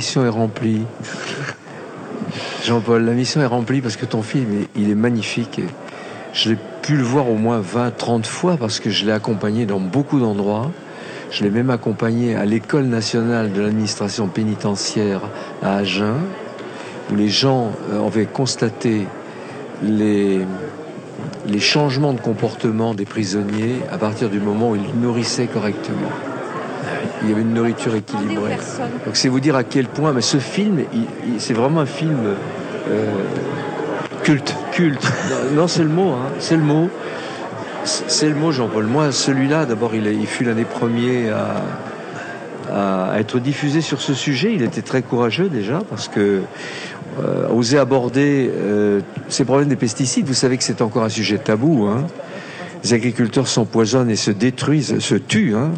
mission est remplie. Jean-Paul, la mission est remplie parce que ton film, il est magnifique. je l'ai pu le voir au moins 20, 30 fois parce que je l'ai accompagné dans beaucoup d'endroits. Je l'ai même accompagné à l'École nationale de l'administration pénitentiaire à Agen, où les gens euh, avaient constaté les changements de comportement des prisonniers à partir du moment où ils nourrissaient correctement. Il y avait une nourriture équilibrée. Donc c'est vous dire à quel point, mais ce film, c'est vraiment un film euh, culte. Culte. Non, c'est le mot. Hein, c'est le mot. C'est le mot, Jean-Paul. Moi, celui-là, d'abord, il, il, fut l'un des premiers à, à, être diffusé sur ce sujet. Il était très courageux déjà parce que euh, oser aborder euh, ces problèmes des pesticides. Vous savez que c'est encore un sujet tabou. Hein. Les agriculteurs s'empoisonnent et se détruisent, se tuent, hein,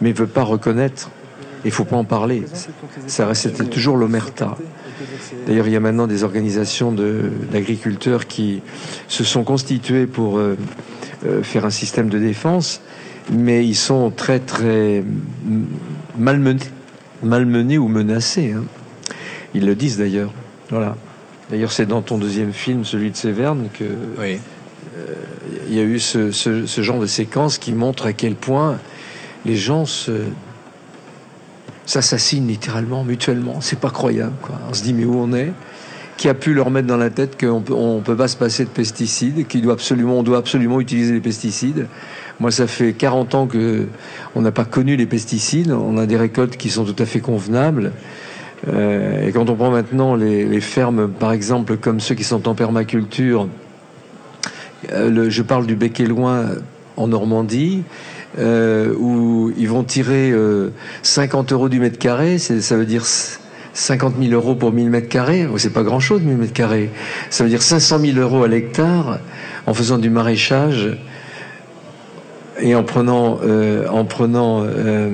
mais ne veulent pas reconnaître. Il ne faut pas en parler. Reste toujours l'omerta. D'ailleurs, il y a maintenant des organisations d'agriculteurs qui se sont constituées pour euh, euh, faire un système de défense, mais ils sont très très malmenés, malmenés ou menacés. Hein. Ils le disent d'ailleurs. Voilà. D'ailleurs, c'est dans ton deuxième film, celui de Séverne, que oui. Euh, il y a eu ce, ce, genre de séquence qui montre à quel point les gens s'assassinent littéralement, mutuellement. C'est pas croyable, quoi. On se dit, mais où on est? Qui a pu leur mettre dans la tête qu'on peut, on peut pas se passer de pesticides, qu'il doit absolument, on doit absolument utiliser les pesticides? Moi, ça fait 40 ans que on n'a pas connu les pesticides. On a des récoltes qui sont tout à fait convenables. Euh, et quand on prend maintenant les, fermes, par exemple, comme ceux qui sont en permaculture, euh, je parle du Bec et Loin en Normandie, euh, où ils vont tirer 50 euros du mètre carré, ça veut dire 50 000 euros pour 1000 mètres carrés. Oh, c'est pas grand chose, 1000 mètres carrés. Ça veut dire 500 000 euros à l'hectare en faisant du maraîchage et en prenant, euh, en prenant euh,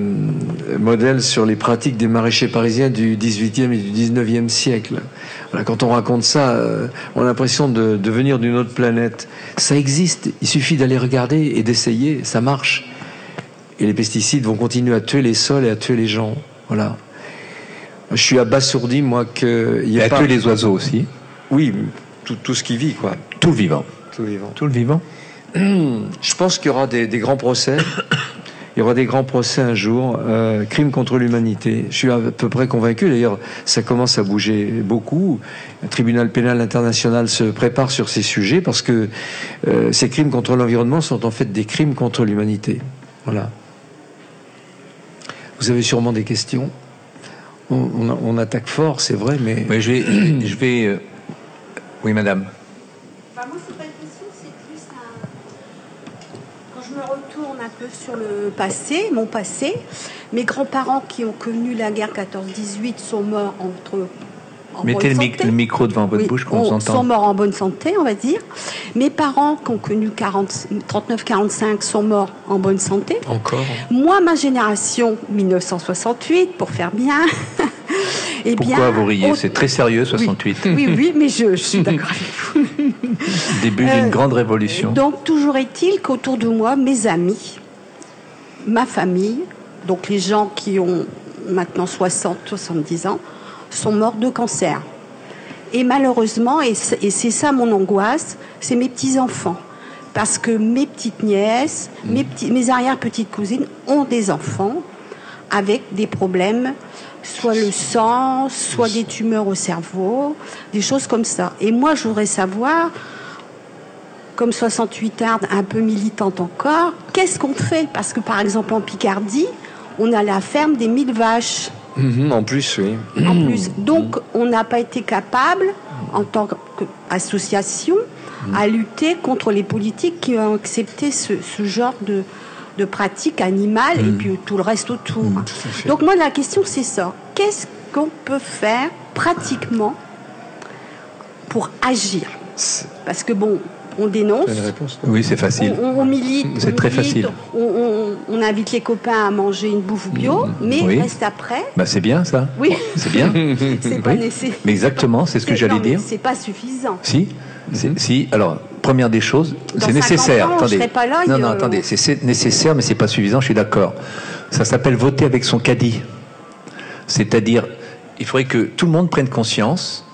modèle sur les pratiques des maraîchers parisiens du 18e et du 19e siècle. Quand on raconte ça, euh, on a l'impression de venir d'une autre planète. Ça existe, il suffit d'aller regarder et d'essayer, ça marche. Et les pesticides vont continuer à tuer les sols et à tuer les gens. Voilà. Je suis abasourdi, moi, que... Y a et à tuer les oiseaux aussi. Oui, tout, tout ce qui vit, quoi. Tout le vivant. Tout le vivant. Tout le vivant. Je pense qu'il y aura des, grands procès. Il y aura des grands procès un jour, euh, crimes contre l'humanité. Je suis à peu près convaincu. D'ailleurs, ça commence à bouger beaucoup. Le tribunal pénal international se prépare sur ces sujets parce que euh, ces crimes contre l'environnement sont en fait des crimes contre l'humanité. Voilà. Vous avez sûrement des questions. On, attaque fort, c'est vrai, mais. Oui, je vais. Je vais euh, Oui, madame. sur le passé, mon passé. Mes grands-parents qui ont connu la guerre 14-18 sont morts entre Mettez le, micro devant votre bouche qu'on vous sont morts en bonne santé, on va dire. Mes parents qui ont connu 39-45 sont morts en bonne santé. Encore Moi, ma génération, 1968, pour faire bien. eh Pourquoi vous riez C'est très sérieux, 68. Oui, oui, mais je, suis d'accord avec vous. Début d'une euh, grande révolution. Donc, toujours est-il qu'autour de moi, mes amis, ma famille, donc les gens qui ont maintenant 60, 70 ans, sont morts de cancer. Et malheureusement, et c'est ça mon angoisse, c'est mes petits-enfants. Parce que mes petites nièces, mm. mes, mes arrière-petites cousines ont des enfants avec des problèmes, soit le sang, soit des tumeurs au cerveau, des choses comme ça. Et moi, je voudrais savoir comme 68 ardes, un peu militante encore, qu'est-ce qu'on fait? Parce que par exemple en Picardie, on a la ferme des mille vaches. Mhm, en plus, oui. En plus. Donc on n'a pas été capable, en tant qu'association, mhm. à lutter contre les politiques qui ont accepté ce, genre de, de pratiques animales et mhm. puis tout le reste autour. Donc moi la question c'est ça. Qu'est-ce qu'on peut faire pratiquement pour agir? Parce que bon, on dénonce. oui, c'est facile. On, milite. C'est très facile. On, invite les copains à manger une bouffe bio, mm, mais reste après. Bah, c'est bien ça. Oui. C'est bien. c'est pas nécessaire. Mais exactement, c'est ce que j'allais dire. C'est pas suffisant. Si. Si. Alors, première des choses, c'est nécessaire. Ans, attendez. Pas là, non, non, attendez. C'est nécessaire, mais c'est pas suffisant. Je suis d'accord. Ça s'appelle voter avec son caddie. C'est-à-dire il faudrait que tout le monde prenne conscience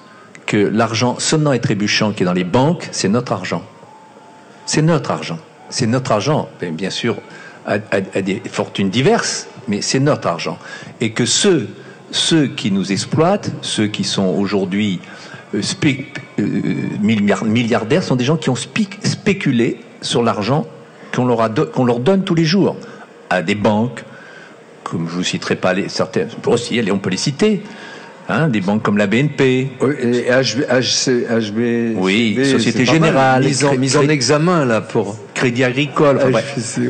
que l'argent sonnant et trébuchant qui est dans les banques, c'est notre argent. C'est notre argent. C'est notre argent, bien sûr, à, des fortunes diverses, mais c'est notre argent. Et que ceux, ceux qui nous exploitent, ceux qui sont aujourd'hui euh, euh, milliardaires, sont des gens qui ont spéculé sur l'argent qu'on leur, donne tous les jours à des banques, comme je vous citerai pas les certaines, aussi, on peut les citer. Hein, des banques comme la BNP. Oui, et HB, oui, Société Générale. Mise en, mise en examen, là, pour. Crédit Agricole.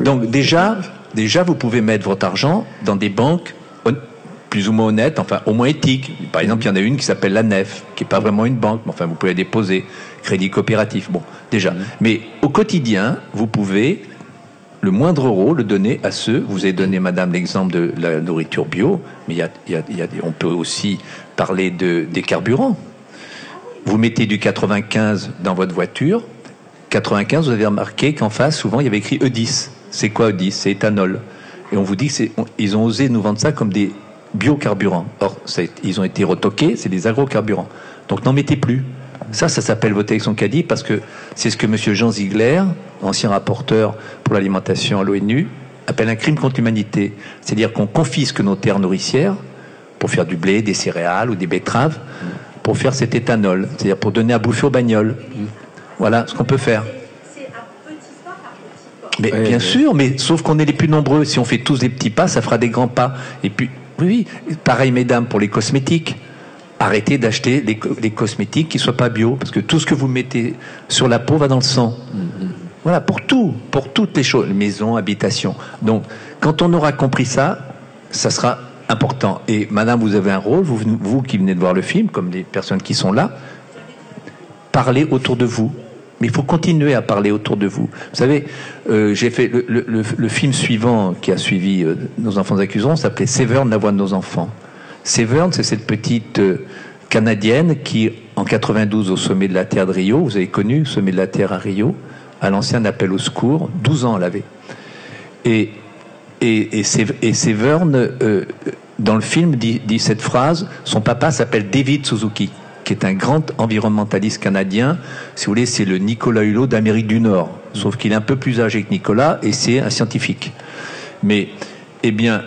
Donc, déjà, déjà, vous pouvez mettre votre argent dans des banques plus ou moins honnêtes, enfin, au moins éthiques. Par exemple, il y en a une qui s'appelle la NEF, qui n'est pas vraiment une banque, mais enfin, vous pouvez la déposer. Crédit coopératif. Bon, déjà. Mmh. Mais au quotidien, vous pouvez le moindre euro le donner à ceux. Vous avez donné, madame, l'exemple de la nourriture bio, mais il y a, on peut aussi parler de, des carburants. Vous mettez du 95 dans votre voiture. 95, vous avez remarqué qu'en face, souvent, il y avait écrit E10. C'est quoi E10 C'est éthanol. Et on vous dit qu'ils ont osé nous vendre ça comme des biocarburants. Or, ils ont été retoqués, c'est des agrocarburants. Donc n'en mettez plus. Ça, ça s'appelle voter avec son caddie parce que c'est ce que M. Jean Ziegler, ancien rapporteur pour l'alimentation à l'ONU, appelle un crime contre l'humanité. C'est-à-dire qu'on confisque nos terres nourricières pour faire du blé, des céréales ou des betteraves, pour faire cet éthanol, c'est-à-dire pour donner à bouffer aux bagnoles. Voilà ce qu'on peut faire. Mais bien sûr, mais sauf qu'on est les plus nombreux. Si on fait tous des petits pas, ça fera des grands pas. Et puis, oui, pareil, mesdames, pour les cosmétiques arrêtez d'acheter les, cosmétiques qui ne soient pas bio, parce que tout ce que vous mettez sur la peau va dans le sang. Voilà, pour tout, pour toutes les choses, maisons, habitations. Donc, quand on aura compris ça, ça sera important. Et madame, vous avez un rôle, vous, vous qui venez de voir le film, comme les personnes qui sont là, parlez autour de vous. Mais il faut continuer à parler autour de vous. Vous savez, euh, j'ai fait le, film suivant qui a suivi euh, Nos enfants accusons s'appelait Severn, la voix de nos enfants. Severn, c'est cette petite euh, Canadienne qui, en 92, au sommet de la Terre de Rio, vous avez connu sommet de la Terre à Rio, à l'ancien appel au secours, 12 ans elle avait. Et, et, et, Severn, euh, dans le film, dit, cette phrase, son papa s'appelle David Suzuki, qui est un grand environnementaliste canadien. Si vous voulez, c'est le Nicolas Hulot d'Amérique du Nord, sauf qu'il est un peu plus âgé que Nicolas et c'est un scientifique. Mais, eh bien,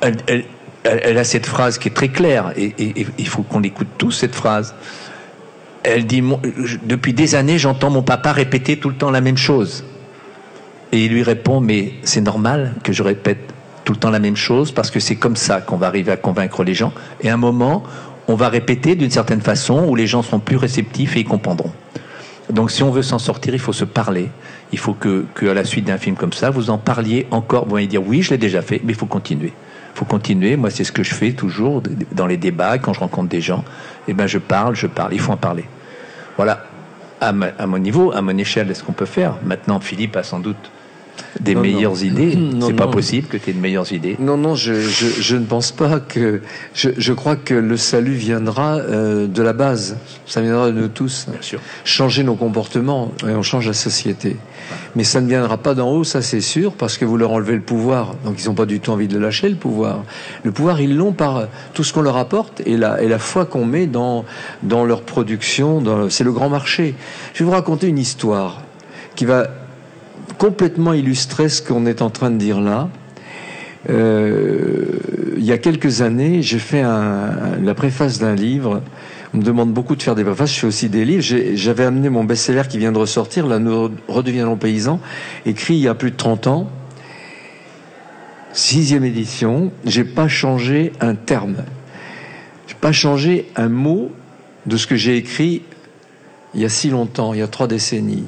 elle, a cette phrase qui est très claire, et, il faut qu'on écoute tous cette phrase. Elle dit Depuis des années, j'entends mon papa répéter tout le temps la même chose. Et il lui répond Mais c'est normal que je répète tout le temps la même chose, parce que c'est comme ça qu'on va arriver à convaincre les gens. Et à un moment, on va répéter d'une certaine façon où les gens seront plus réceptifs et ils comprendront. Donc si on veut s'en sortir, il faut se parler. Il faut que, que à la suite d'un film comme ça, vous en parliez encore. Vous allez dire oui, je l'ai déjà fait, mais il faut continuer faut continuer. Moi, c'est ce que je fais toujours dans les débats, quand je rencontre des gens. Eh ben, je parle, je parle. Il faut en parler. Voilà. À, mon niveau, à mon échelle, est-ce qu'on peut faire Maintenant, Philippe a sans doute des meilleures idées. C'est pas possible que tu aies de meilleures idées. Non, non, je, je, ne pense pas que. Je, je, crois que le salut viendra euh, de la base. Ça viendra de nous tous. Bien sûr. Changer nos comportements et on change la société. Mais ça ne viendra pas d'en haut, ça c'est sûr, parce que vous leur enlevez le pouvoir. Donc ils n'ont pas du tout envie de le lâcher, le pouvoir. Le pouvoir, ils l'ont par tout ce qu'on leur apporte et la, et la foi qu'on met dans, dans leur production. C'est le grand marché. Je vais vous raconter une histoire qui va complètement illustrer ce qu'on est en train de dire là. Euh, il y a quelques années, j'ai fait la préface d'un livre. On me demande beaucoup de faire des préfaces. Je fais aussi des livres. J'avais amené mon best-seller qui vient de ressortir, là, Nous redeviendrons paysans, écrit il y a plus de 30 ans. Sixième édition. J'ai pas changé un terme. J'ai pas changé un mot de ce que j'ai écrit il y a si longtemps, il y a trois décennies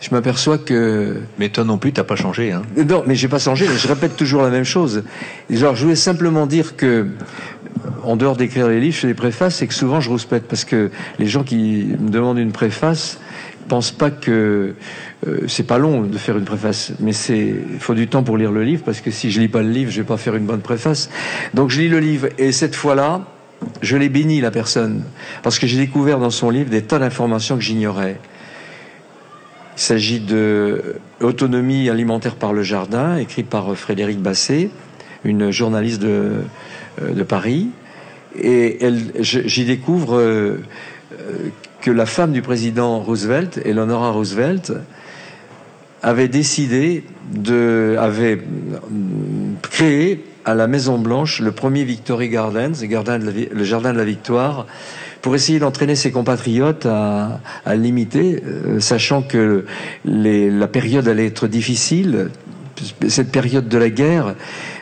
je m'aperçois que. Mais toi non plus, t'as pas changé, hein Non, mais j'ai pas changé. je répète toujours la même chose. Genre, je voulais simplement dire que, en dehors d'écrire les livres, je fais des préfaces et que souvent je rouspète parce que les gens qui me demandent une préface pensent pas que euh, c'est pas long de faire une préface, mais c'est il faut du temps pour lire le livre parce que si je lis pas le livre, je vais pas faire une bonne préface. Donc je lis le livre et cette fois-là, je l'ai béni la personne parce que j'ai découvert dans son livre des tas d'informations que j'ignorais. Il s'agit de Autonomie alimentaire par le jardin, écrit par Frédéric Basset, une journaliste de, euh, Paris. Et j'y découvre euh, que la femme du président Roosevelt, Eleanor Roosevelt, avait décidé de, avait créé à la Maison Blanche le premier Victory Gardens, le jardin de la Victoire, pour essayer d'entraîner ses compatriotes à, à limiter, euh, sachant que la période allait être difficile, cette période de la guerre.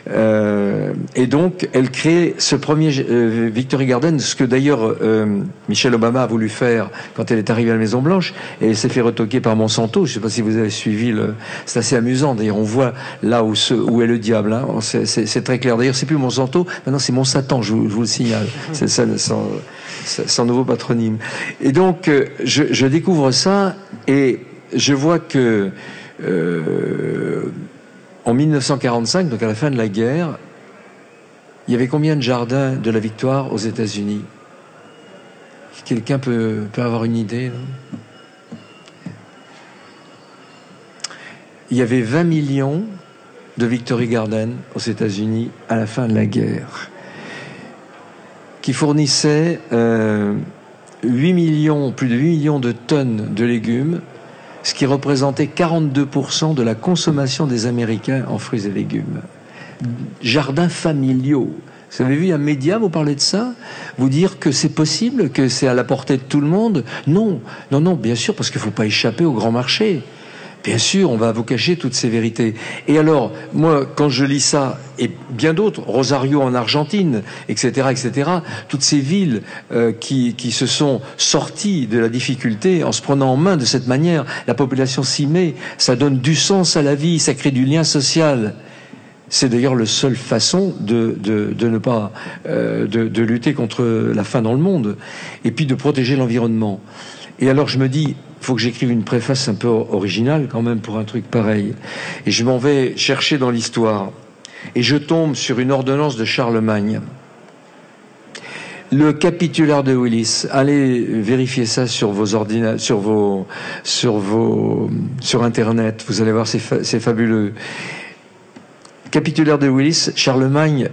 Euh, et donc, elle crée ce premier euh, Victory Garden, ce que d'ailleurs euh, Michelle Obama a voulu faire quand elle est arrivée à la Maison Blanche, et elle s'est fait retoquer par Monsanto. Je ne sais pas si vous avez suivi. Le... C'est assez amusant. D'ailleurs, on voit là où, est le diable. Hein. C'est, très clair. D'ailleurs, c'est plus Monsanto. Maintenant, c'est Monsanto. Je je vous le signale. C'est son, nouveau patronyme. Et donc, euh, je, découvre ça et je vois que euh, en 1945, donc à la fin de la guerre, il y avait combien de jardins de la victoire aux États-Unis? Quelqu'un peut, peut, avoir une idée Il y avait 20 millions de Victory Garden aux États-Unis à la fin de la guerre, qui fournissaient 8 euh, millions, plus de 8 millions de tonnes de légumes ce qui représentait 42% de la consommation des Américains en fruits et légumes. Jardins familiaux. Vous avez vu un média vous parler de ça Vous dire que c'est possible, que c'est à la portée de tout le monde? Non, non, non, bien sûr, parce qu'il ne faut pas échapper au grand marché. Bien sûr, on va vous cacher toutes ces vérités. Et alors, moi, quand je lis ça, et bien d'autres, Rosario en Argentine, etc., etc., toutes ces villes euh, qui, se sont sorties de la difficulté en se prenant en main de cette manière, la population s'y met, ça donne du sens à la vie, ça crée du lien social. C'est d'ailleurs la seule façon de, ne pas euh, de, lutter contre la faim dans le monde, et puis de protéger l'environnement. Et alors je me dis, faut que j'écrive une préface un peu originale quand même pour un truc pareil. Et je m'en vais chercher dans l'histoire. Et je tombe sur une ordonnance de Charlemagne. Le capitulaire de Willis. Allez vérifier ça sur vos ordinateurs, sur vos, sur vos, sur Internet. Vous allez voir, c'est fabuleux. Capitulaire de Willis, Charlemagne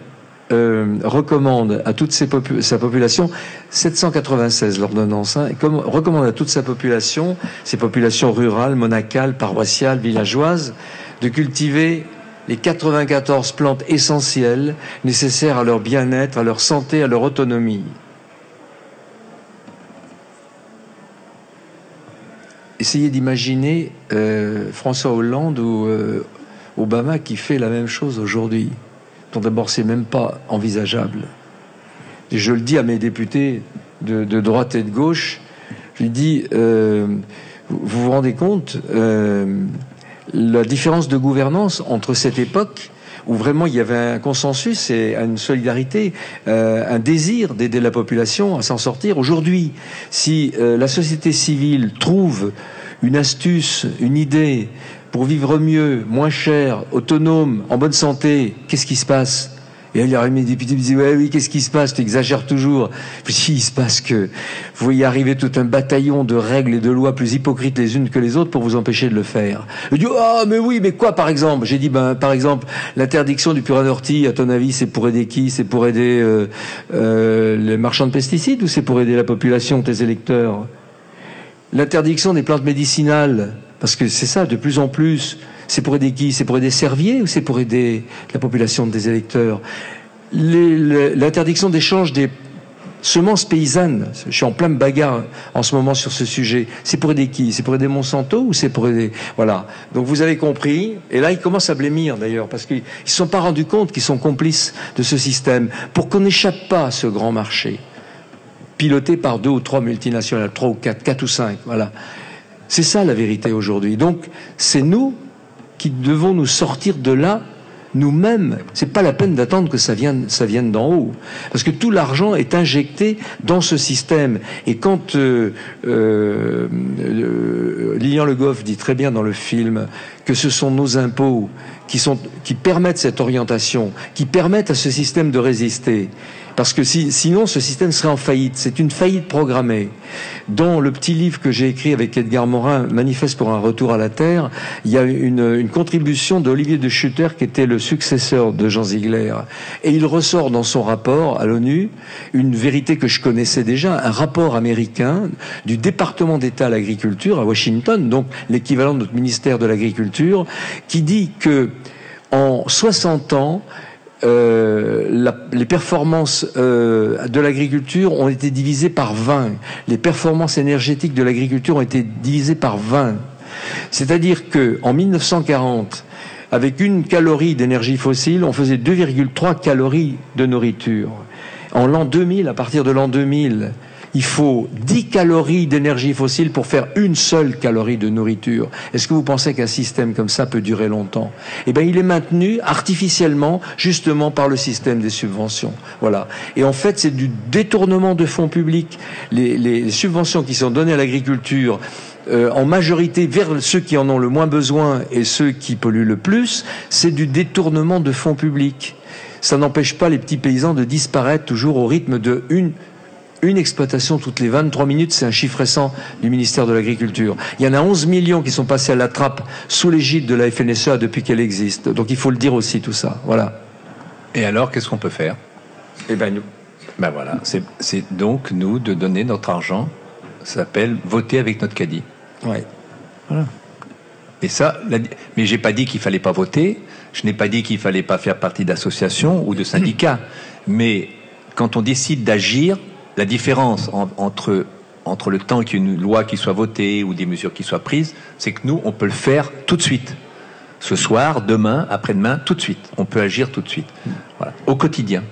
euh, recommande à toute sa population, 796 l'ordonnance, hein, comme, recommande à toute sa population, ces populations rurales, monacales, paroissiales, villageoises, de cultiver les 94 plantes essentielles nécessaires à leur bien-être, à leur santé, à leur autonomie. Essayez d'imaginer euh, François Hollande ou euh, Obama qui fait la même chose aujourd'hui dont d'abord c'est même pas envisageable. Je le dis à mes députés de, droite et de gauche, je lui dis, euh, vous vous rendez compte euh, la différence de gouvernance entre cette époque où vraiment il y avait un consensus et une solidarité, euh, un désir d'aider la population à s'en sortir. Aujourd'hui, si la société civile trouve une astuce, une idée pour vivre mieux, moins cher, autonome, en bonne santé, qu'est-ce qui se passe? Et là, il y mes députés me disaient, ouais, oui, qu'est-ce qui se passe? Tu exagères toujours. Puis, il se passe que vous voyez arriver tout un bataillon de règles et de lois plus hypocrites les unes que les autres pour vous empêcher de le faire. Je dis, ah, mais oui, mais quoi, par exemple? J'ai dit, ben, par exemple, l'interdiction du Puranorti, à ton avis, c'est pour aider qui? C'est pour aider, euh, euh, les marchands de pesticides ou c'est pour aider la population, tes électeurs? L'interdiction des plantes médicinales, parce que c'est ça, de plus en plus, c'est pour aider qui? C'est pour aider Servier ou c'est pour aider la population des électeurs? L'interdiction d'échange des semences paysannes, je suis en plein bagarre en ce moment sur ce sujet, c'est pour aider qui? C'est pour aider Monsanto ou c'est pour aider... Voilà. Donc vous avez compris, et là ils commencent à blêmir d'ailleurs, parce qu'ils ne se sont pas rendus compte qu'ils sont complices de ce système, pour qu'on n'échappe pas à ce grand marché, piloté par deux ou trois multinationales, trois ou quatre, quatre ou cinq, voilà. C'est ça la vérité aujourd'hui. Donc, c'est nous qui devons nous sortir de là nous-mêmes. C'est pas la peine d'attendre que ça vienne, ça vienne d'en haut, parce que tout l'argent est injecté dans ce système. Et quand euh, euh, Lilian Le Goff dit très bien dans le film que ce sont nos impôts qui, sont, qui permettent cette orientation, qui permettent à ce système de résister. Parce que sinon, ce système serait en faillite. C'est une faillite programmée. Dans le petit livre que j'ai écrit avec Edgar Morin, Manifeste pour un retour à la Terre, il y a une, contribution d'Olivier de Schutter, qui était le successeur de Jean Ziegler. Et il ressort dans son rapport à l'ONU une vérité que je connaissais déjà, un rapport américain du département d'État à l'agriculture à Washington, donc l'équivalent de notre ministère de l'Agriculture, qui dit que en 60 ans, euh, les performances euh, de l'agriculture ont été divisées par 20. Les performances énergétiques de l'agriculture ont été divisées par 20. C'est-à-dire que en 1940, avec une calorie d'énergie fossile, on faisait 2,3 calories de nourriture. En l'an 2000, à partir de l'an 2000, il faut 10 calories d'énergie fossile pour faire une seule calorie de nourriture. Est-ce que vous pensez qu'un système comme ça peut durer longtemps? Eh bien, il est maintenu artificiellement, justement par le système des subventions. Voilà. Et en fait, c'est du détournement de fonds publics. Les, subventions qui sont données à l'agriculture, euh, en majorité vers ceux qui en ont le moins besoin et ceux qui polluent le plus, c'est du détournement de fonds publics. Ça n'empêche pas les petits paysans de disparaître toujours au rythme de une une exploitation toutes les 23 minutes, c'est un chiffre récent du ministère de l'Agriculture. Il y en a 11 millions qui sont passés à la trappe sous l'égide de la FNSEA depuis qu'elle existe. Donc il faut le dire aussi tout ça. Voilà. Et alors, qu'est-ce qu'on peut faire? Eh ben nous. Ben voilà, c'est donc nous de donner notre argent. Ça s'appelle voter avec notre caddie. Ouais. Voilà. Et ça, mais j'ai pas dit qu'il fallait pas voter. Je n'ai pas dit qu'il fallait pas faire partie d'associations ou de syndicats. Mais quand on décide d'agir, la différence entre, entre le temps qu'une loi qui soit votée ou des mesures qui soient prises, c'est que nous, on peut le faire tout de suite. Ce soir, demain, après-demain, tout de suite. On peut agir tout de suite. Voilà. Au quotidien.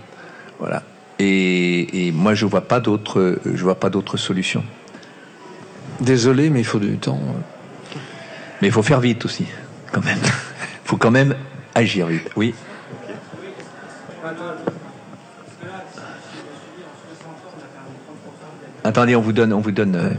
Voilà. Et, moi, je vois pas d'autres, je vois pas d'autres solutions. Désolé, mais il faut du temps. Mais il faut faire vite aussi, quand même. Il faut quand même agir vite. Oui. Attendez, on vous donne, on vous donne. Euh,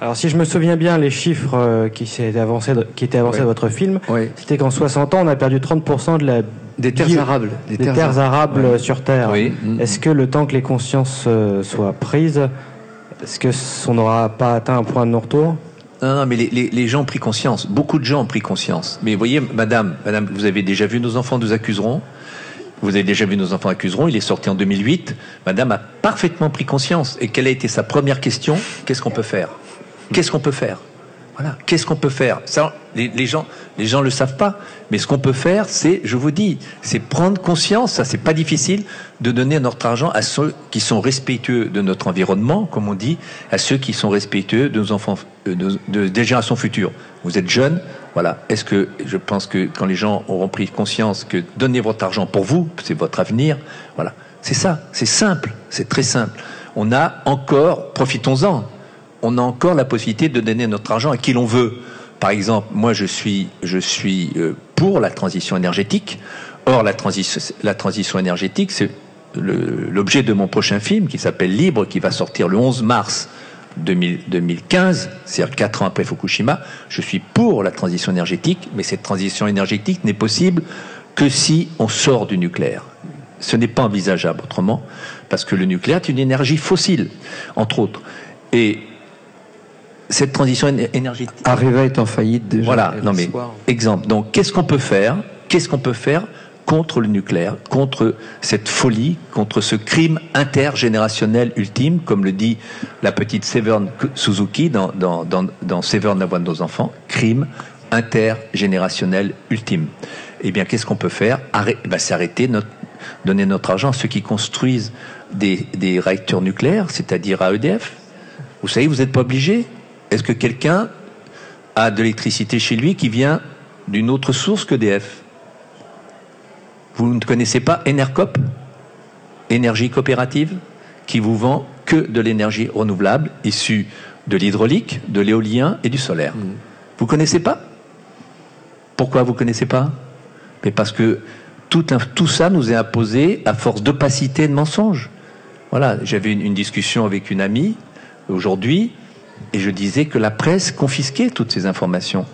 Alors, si je me souviens bien, les chiffres euh, qui, avancés, qui étaient avancés dans votre film, c'était qu'en 60 ans, on a perdu 30% de la des terres arables, des, terres, arables sur Terre. Est-ce que le temps que les consciences euh, soient prises, est-ce que on n'aura pas atteint un point de non-retour? Non, non, mais les, les, gens ont pris conscience. Beaucoup de gens ont pris conscience. Mais vous voyez, madame, madame, vous avez déjà vu nos enfants nous accuseront. Vous avez déjà vu Nos enfants accuseront, il est sorti en 2008. Madame a parfaitement pris conscience. Et quelle a été sa première question? Qu'est-ce qu'on peut faire? Qu'est-ce qu'on peut faire? Voilà, qu'est-ce qu'on peut faire? Les, gens, les gens le savent pas. Mais ce qu'on peut faire, c'est, je vous dis, c'est prendre conscience. Ça, c'est pas difficile de donner notre argent à ceux qui sont respectueux de notre environnement, comme on dit, à ceux qui sont respectueux de nos enfants, euh, de, des générations futures. Vous êtes jeunes, voilà. Est-ce que je pense que quand les gens auront pris conscience que donner votre argent pour vous, c'est votre avenir, voilà. C'est ça, c'est simple, c'est très simple. On a encore, profitons-en, on a encore la possibilité de donner notre argent à qui l'on veut. Par exemple, moi je suis, je suis euh, pour la transition énergétique. Or, la transition, la transition énergétique, c'est l'objet de mon prochain film qui s'appelle Libre, qui va sortir le 11 mars 2015, c'est-à-dire quatre ans après Fukushima, je suis pour la transition énergétique, mais cette transition énergétique n'est possible que si on sort du nucléaire. Ce n'est pas envisageable autrement, parce que le nucléaire est une énergie fossile, entre autres. Et cette transition énergétique. Arriva est en faillite déjà. Voilà, non mais, exemple. Donc, qu'est-ce qu'on peut faire? Qu'est-ce qu'on peut faire contre le nucléaire, contre cette folie, contre ce crime intergénérationnel ultime, comme le dit la petite Severn Suzuki dans, Severn, la voix de nos enfants, crime intergénérationnel ultime. Eh bien, qu'est-ce qu'on peut faire? Eh ben, arrêter, notre, donner notre argent à ceux qui construisent des, des réacteurs nucléaires, c'est-à-dire à EDF. Vous savez, vous n'êtes pas obligé. Est-ce que quelqu'un a de l'électricité chez lui qui vient d'une autre source qu'EDF vous ne connaissez pas Enercop Énergie coopérative qui vous vend que de l'énergie renouvelable issue de l'hydraulique, de l'éolien et du solaire. Vous mm. Vous connaissez pas? Pourquoi vous connaissez pas? Mais parce que tout, tout, ça nous est imposé à force d'opacité et de mensonges. Voilà, j'avais une, une, discussion avec une amie aujourd'hui et je disais que la presse confisquait toutes ces informations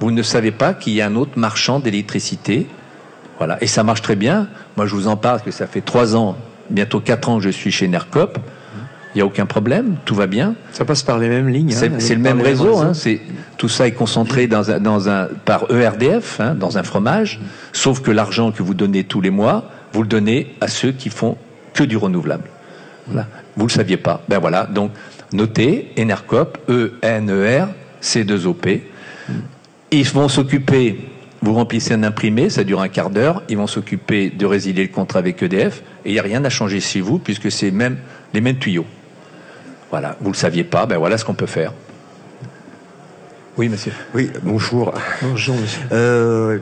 vous ne savez pas qu'il y a un autre marchand d'électricité. Voilà. Et ça marche très bien. Moi, je vous en parle parce que ça fait trois ans, bientôt quatre ans que je suis chez Nercop. Il n'y a aucun problème, tout va bien. Ça passe par les mêmes lignes. C'est hein, le même réseau. Hein, tout ça est concentré dans un, dans un, par ERDF, hein, dans un fromage. Sauf que l'argent que vous donnez tous les mois, vous le donnez à ceux qui font que du renouvelable. Voilà. Vous le saviez pas. Ben voilà. Donc notez Enercop, E-N-E-R, C2OP. Ils vont s'occuper. Vous remplissez un imprimé, ça dure un quart d'heure. Ils vont s'occuper de résilier le contrat avec EDF. Et il n'y a rien à changer chez vous, puisque c'est même les mêmes tuyaux. Voilà, vous ne le saviez pas, ben voilà ce qu'on peut faire. Oui, monsieur. Oui, bonjour. Bonjour, monsieur. Euh,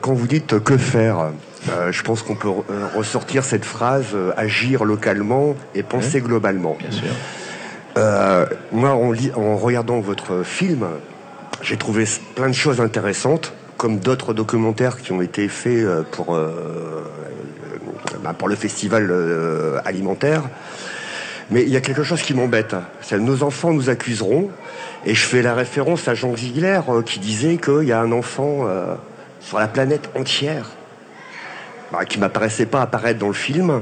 quand vous dites que faire, euh, je pense qu'on peut euh, ressortir cette phrase agir localement et penser globalement. Bien sûr. moi, en, en, regardant votre film, j'ai trouvé plein de choses intéressantes, comme d'autres documentaires qui ont été faits pour, bah, pour le festival alimentaire. Mais il y a quelque chose qui m'embête. C'est nos enfants nous accuseront. Et je fais la référence à Jean Ziegler euh, qui disait qu'il y a un enfant euh, sur la planète entière bah, qui m'apparaissait pas apparaître dans le film, euh,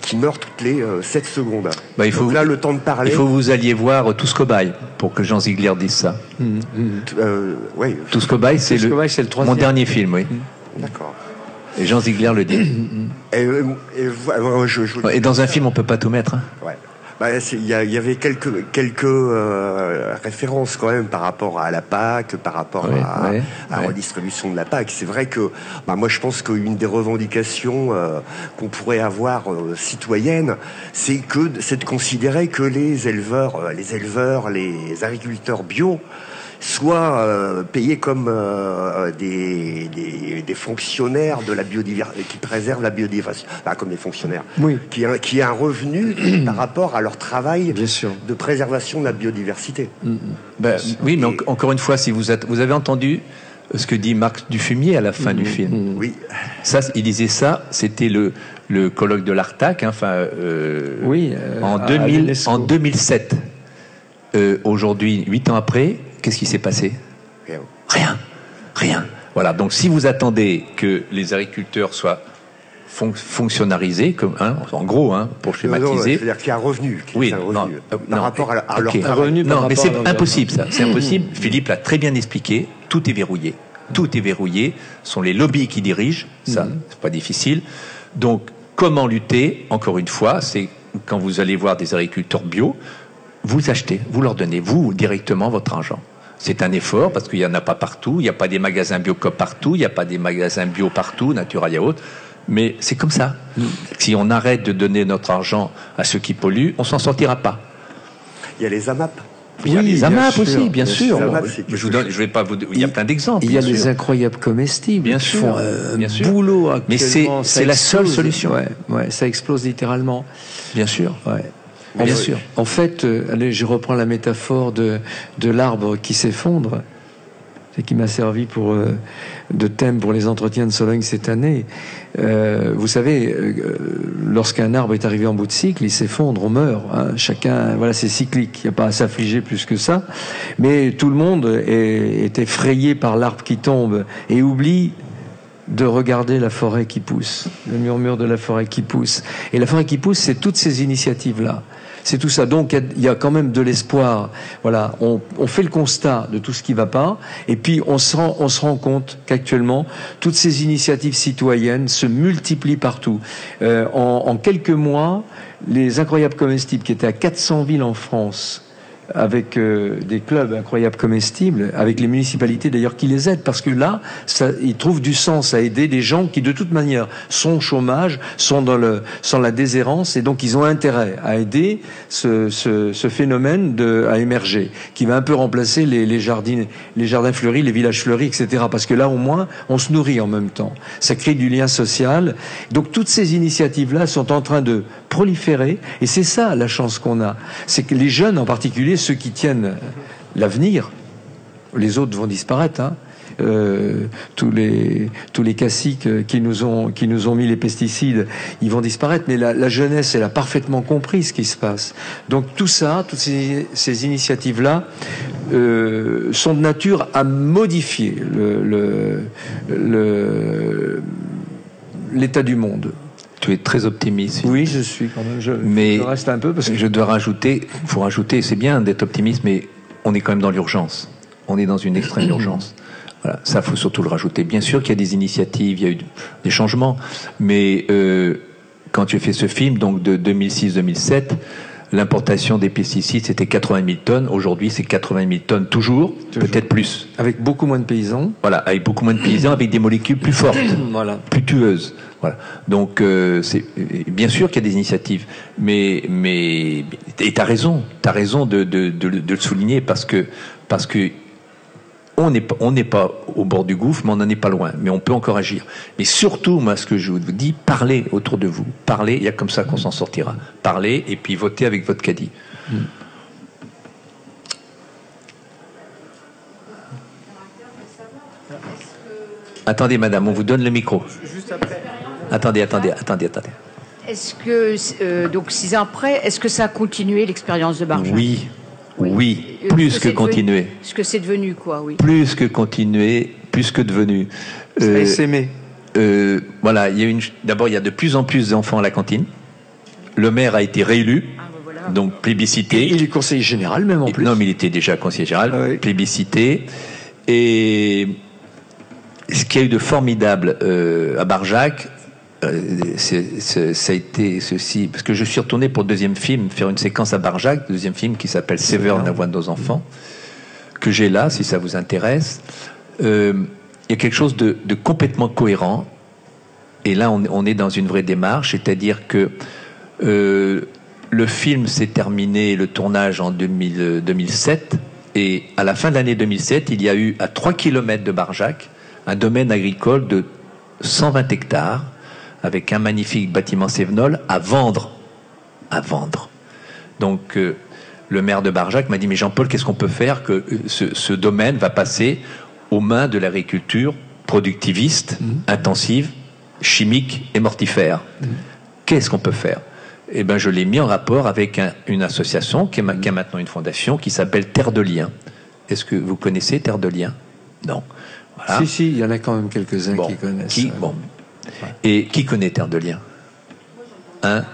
qui meurt toutes les 7 secondes. Bah, il faut là le temps de parler. Il faut que vous alliez voir Tous Cobaye pour que Jean Ziegler dise ça. Mmh, mmh. Tous Cobaye, c'est le, le mon dernier film, oui. D'accord. Et Jean Ziegler le dit. et, et, dans un film, on peut pas tout mettre. Hein. Ouais. Bah, il y, avait quelques quelques euh, références quand même par rapport à la PAC, par rapport à, la redistribution de la PAC. C'est vrai que bah, moi je pense qu'une des revendications euh, qu'on pourrait avoir euh, citoyenne, c'est que c'est de considérer que les éleveurs, les éleveurs, les agriculteurs bio soit euh, payés comme euh, des, des, fonctionnaires de la biodiversité, qui préservent la biodiversité, comme des fonctionnaires, oui. qui, a, qui a un revenu par rapport à leur travail de préservation de la biodiversité. Mm, mm. Ben, oui, mais encore une fois, si vous, êtes, vous avez entendu ce que dit Marc Dufumier à la fin du mm, film. Oui. Ça, il disait ça, c'était le, le colloque de l'Artac, hein, enfin, euh, oui, en, 2000, en 2007. Aujourd'hui, huit ans après, qu'est-ce qui s'est passé Rien. Rien. Voilà. Donc, si vous attendez que les agriculteurs soient fonctionnarisés, comme, hein, en gros, hein, pour schématiser. C'est-à-dire qu'il y a un revenu. oui, non, par rapport à, leur revenu. Non, mais c'est impossible ça. C'est impossible. Philippe l'a très bien expliqué. Tout est verrouillé. Tout est verrouillé. Ce sont les lobbies qui dirigent. Ça, mhm. c'est pas difficile. Donc, comment lutter Encore une fois, c'est quand vous allez voir des agriculteurs bio, vous achetez, vous leur donnez, vous, directement, votre argent. C'est un effort parce qu'il n'y en a pas partout. Il n'y a pas des magasins Biocop partout. Il n'y a pas des magasins bio partout, Natura Yaourt. Mais c'est comme ça. Si on arrête de donner notre argent à ceux qui polluent, on s'en sortira pas. Il y a les AMAP. Il y a les AMAP aussi, bien, sûr. je vous donne, je vais pas vous. Il y a plein d'exemples. Il y a les incroyables comestibles. Bien sûr. bien sûr. boulot Mais c'est la seule solution. Ouais, ouais, ça explose littéralement. Bien sûr. Ouais. Bien sûr. En fait, euh, allez, je reprends la métaphore de, de l'arbre qui s'effondre, qui m'a servi pour euh, de thème pour les entretiens de Sologne cette année. Euh, vous savez, lorsqu'un arbre est arrivé en bout de cycle, il s'effondre, on meurt. Hein. Chacun, voilà, c'est cyclique. Il n'y a pas à s'affliger plus que ça. Mais tout le monde est, est effrayé par l'arbre qui tombe et oublie de regarder la forêt qui pousse, le murmure de la forêt qui pousse. Et la forêt qui pousse, c'est toutes ces initiatives-là. C'est tout ça. Donc il y a quand même de l'espoir. Voilà, on, fait le constat de tout ce qui ne va pas, et puis on se rend, compte qu'actuellement toutes ces initiatives citoyennes se multiplient partout. Euh, en, en quelques mois, les incroyables comestibles qui étaient à 400 villes en France avec euh, des clubs incroyables comestibles, avec les municipalités d'ailleurs qui les aident, parce que là, ça, ils trouvent du sens à aider des gens qui de toute manière sont au chômage, sont dans, le, sans la déshérence, et donc ils ont intérêt à aider ce, ce, ce phénomène de, à émerger, qui va un peu remplacer les, les, jardins, les jardins fleuris, les villages fleuris, etc. Parce que là, au moins, on se nourrit en même temps. Ça crée du lien social. Donc toutes ces initiatives-là sont en train de proliférer, et c'est ça la chance qu'on a. C'est que les jeunes en particulier, ceux qui tiennent l'avenir, les autres vont disparaître. Hein. Euh, tous les tous les caciques qui nous ont qui nous ont mis les pesticides, ils vont disparaître. Mais la, jeunesse, elle a parfaitement compris ce qui se passe. Donc tout ça, toutes ces, initiatives là, euh, sont de nature à modifier l'état du monde. Tu es très optimiste. Oui, je suis quand même. Je, mais je reste un peu parce que je dois rajouter. Faut rajouter. C'est bien d'être optimiste, mais on est quand même dans l'urgence. On est dans une extrême urgence. Voilà, ça faut surtout le rajouter. Bien sûr qu'il y a des initiatives, il y a eu des changements, mais euh, quand tu fais ce film, donc de 2006-2007, l'importation des pesticides c'était 80 000 tonnes. Aujourd'hui, c'est 80 000 tonnes toujours, peut-être plus. Avec beaucoup moins de paysans. Voilà, avec beaucoup moins de paysans, avec des molécules plus fortes, voilà. plus tueuses. Voilà. Donc, euh, c'est bien sûr qu'il y a des initiatives, mais mais et t'as raison, t'as raison de, de, de, de, le souligner parce que parce que on n'est pas, on n'est pas au bord du gouffre, mais on n'en est pas loin. Mais on peut encore agir. Mais surtout, moi, ce que je vous dis, parlez autour de vous. Parlez, il y a comme ça qu'on s'en sortira. Parlez et puis votez avec votre caddie. Attendez, madame, on vous donne le micro. Juste après. Attendez, attendez, attendez, attendez. Est-ce que, euh, donc six ans après, est-ce que ça a continué l'expérience de Barjac Oui, oui, plus que, continuer. ce que c'est devenu, quoi, oui? Plus que continuer, plus que devenu. Euh, s'aimer. Euh, voilà, il y a une. D'abord, il y a de plus en plus d'enfants à la cantine. Le maire a été réélu, ah, ben donc plébiscité. il est conseiller général même en plus. Non, mais il était déjà conseiller général, ah plébiscité. Et ce qu'il y a eu de formidable euh, à Barjac, euh, ça a été ceci, parce que je suis retourné pour le deuxième film, faire une séquence à Barjac, deuxième film qui s'appelle Sévère, la voix de nos enfants, que j'ai là, si ça vous intéresse. Euh, il y a quelque chose de, complètement cohérent, et là on, est dans une vraie démarche, c'est-à-dire que euh, le film s'est terminé, le tournage en 2007, et à la fin de l'année 2007, il y a eu à 3 km de Barjac un domaine agricole de 120 hectares avec un magnifique bâtiment Sévenol à vendre. À vendre. Donc, euh, le maire de Barjac m'a dit Mais Jean-Paul, qu'est-ce qu'on peut faire que euh, ce, domaine va passer aux mains de l'agriculture productiviste, mmh. intensive, chimique et mortifère mmh. Qu'est-ce qu'on peut faire? Eh bien, je l'ai mis en rapport avec une association qui, est, qui, a maintenant une fondation qui s'appelle Terre de Liens. Est-ce que vous connaissez Terre de Liens? Non. Si, si, il y en a quand même quelques-uns qui connaissent. Qui, bon, et qui connaît Terre de Liens Un,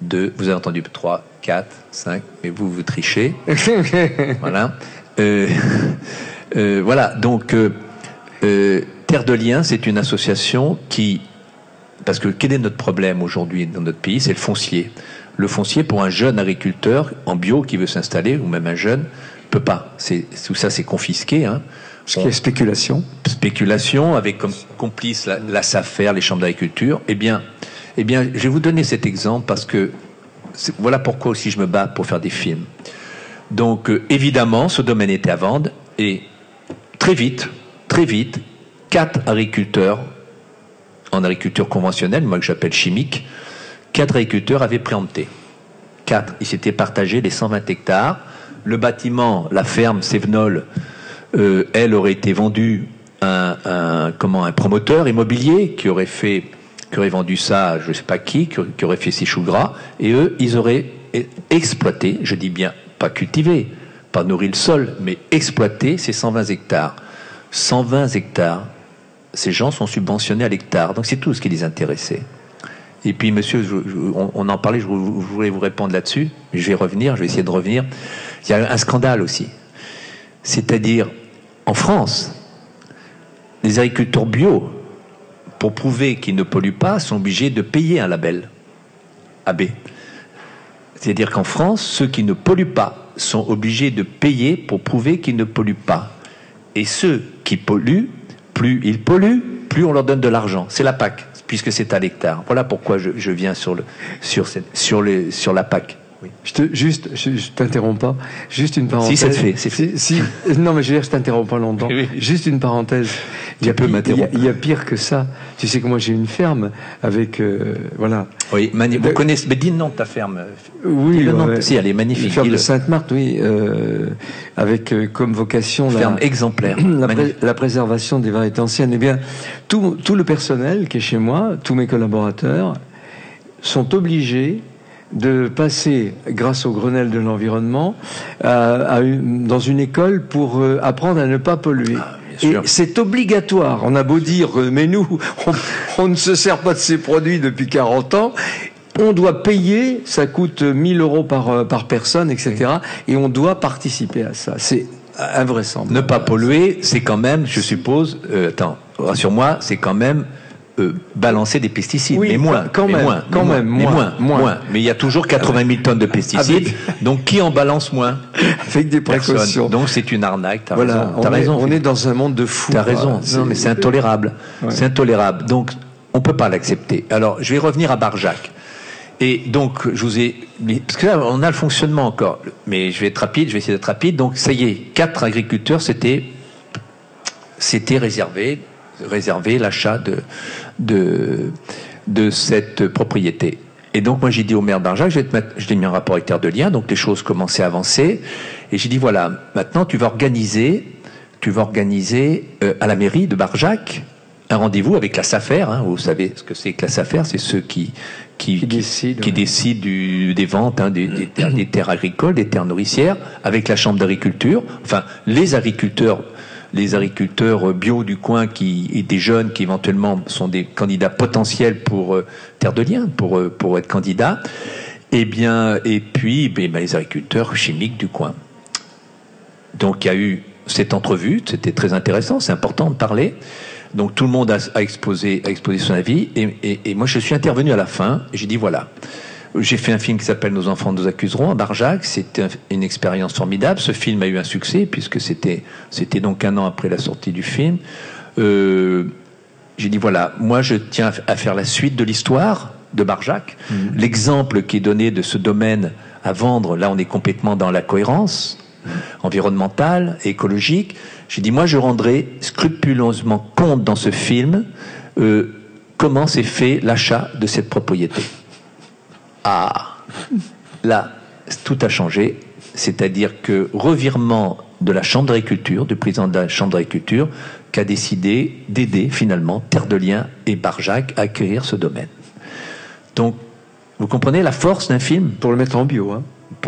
deux, vous avez entendu trois, quatre, cinq, mais vous, vous trichez. voilà. Euh, euh, voilà, donc euh, Terre de Liens, c'est une association qui... Parce que quel est notre problème aujourd'hui dans notre pays C'est le foncier. Le foncier, pour un jeune agriculteur en bio qui veut s'installer, ou même un jeune, peut pas. Tout ça, c'est confisqué. Hein. Ce qui est spéculation. Spéculation, avec comme complice la, la SAFER, les chambres d'agriculture. Eh bien, eh je vais vous donner cet exemple parce que voilà pourquoi aussi je me bats pour faire des films. Donc, euh, évidemment, ce domaine était à vendre et très vite, très vite, quatre agriculteurs en agriculture conventionnelle, moi que j'appelle chimique, quatre agriculteurs avaient préempté. Quatre. Ils s'étaient partagés les 120 hectares. Le bâtiment, la ferme Sévenol, euh, elle aurait été vendue à un, comment, un promoteur immobilier qui aurait fait qui aurait vendu ça, je ne sais pas qui, qui aurait fait ses choux gras, et eux, ils auraient exploité, je dis bien pas cultivé, pas nourri le sol, mais exploité ces 120 hectares. 120 hectares, ces gens sont subventionnés à l'hectare, donc c'est tout ce qui les intéressait. Et puis, monsieur, on, en parlait, je, je voulais vous répondre là-dessus, je vais revenir, je vais essayer de revenir. Il y a un scandale aussi. C'est-à-dire, en France, les agriculteurs bio, pour prouver qu'ils ne polluent pas, sont obligés de payer un label AB. C'est-à-dire qu'en France, ceux qui ne polluent pas sont obligés de payer pour prouver qu'ils ne polluent pas. Et ceux qui polluent, plus ils polluent, plus on leur donne de l'argent. C'est la PAC, puisque c'est à l'hectare. Voilà pourquoi je, viens sur, la PAC. Je te, juste, je, t'interromps pas. Juste une parenthèse. Si, ça te fait. Si, non, mais je veux dire, je t'interromps pas longtemps. Juste une parenthèse. Il y, a, il, y a, pire que ça. Tu sais que moi j'ai une ferme avec, euh, voilà. Oui, vous connaissez, mais dis le nom de ta ferme. Oui, le nom. Si, elle est magnifique. Une ferme de Sainte-Marthe, oui, euh, avec euh, comme vocation la ferme exemplaire, la, la, préservation des variétés anciennes. Eh bien, tout, tout le personnel qui est chez moi, tous mes collaborateurs, sont obligés de passer, grâce au Grenelle de l'environnement, dans une école pour apprendre à ne pas polluer. Ah, et c'est obligatoire. On a beau dire, mais nous, on, ne se sert pas de ces produits depuis 40 ans. On doit payer, ça coûte 1000 euros par, par personne, etc. Et on doit participer à ça. C'est invraisemblable. Ne pas polluer, c'est quand même, je suppose, euh, attends, rassure-moi, c'est quand même euh, balancer des pesticides, oui, mais moins, quand même, moins, quand même, moins, moins, Mais il y a toujours 80 000 tonnes de pesticides, donc qui en balance moins Avec des précautions. Donc c'est une arnaque. Voilà, raison. On, as est, raison. on est dans un monde de fous. T'as raison. Non, mais c'est intolérable. C'est intolérable. Donc on peut pas l'accepter. Alors je vais revenir à Barjac. Et donc, je vous ai. Parce que là, on a le fonctionnement encore. Mais je vais être rapide, je vais essayer d'être rapide. Donc, ça y est, quatre agriculteurs, c'était. C'était réservé, réservé l'achat de, de, de cette propriété. Et donc, moi, j'ai dit au maire d'Arjac, je je l'ai mis un rapport avec Terre de Liens, donc les choses commençaient à avancer. Et j'ai dit, voilà, maintenant, tu vas organiser, tu vas organiser euh, à la mairie de Barjac un rendez-vous avec la SAFER. Hein, vous savez ce que c'est que la SAFER, c'est ceux qui, qui, qui, décide, qui décide du, des ventes hein, des, des, terres, des, terres, agricoles, des terres nourricières, avec la chambre d'agriculture, enfin les agriculteurs, les agriculteurs bio du coin qui et des jeunes qui éventuellement sont des candidats potentiels pour euh, Terre de Liens, pour euh, être candidats, et eh bien et puis ben, ben, les agriculteurs chimiques du coin. Donc il y a eu cette entrevue, c'était très intéressant, c'est important de parler. Donc tout le monde a, exposé, son avis. Et, moi, je suis intervenu à la fin. J'ai dit voilà. J'ai fait un film qui s'appelle Nos enfants nous accuseront à Barjac. C'était une expérience formidable. Ce film a eu un succès puisque c'était c'était donc un an après la sortie du film. Euh, j'ai dit voilà, moi je tiens à faire la suite de l'histoire de Barjac. Mmh. L'exemple qui est donné de ce domaine à vendre, là on est complètement dans la cohérence environnementale, écologique. J'ai dit, moi, je rendrai scrupuleusement compte dans ce film euh, comment s'est fait l'achat de cette propriété. Ah, là, tout a changé. C'est-à-dire que revirement de la Chambre d'agriculture, du président de la Chambre d'agriculture, qui a décidé d'aider finalement Terre de Liens et Barjac à acquérir ce domaine. Donc, vous comprenez la force d'un film? Pour le mettre en bio, hein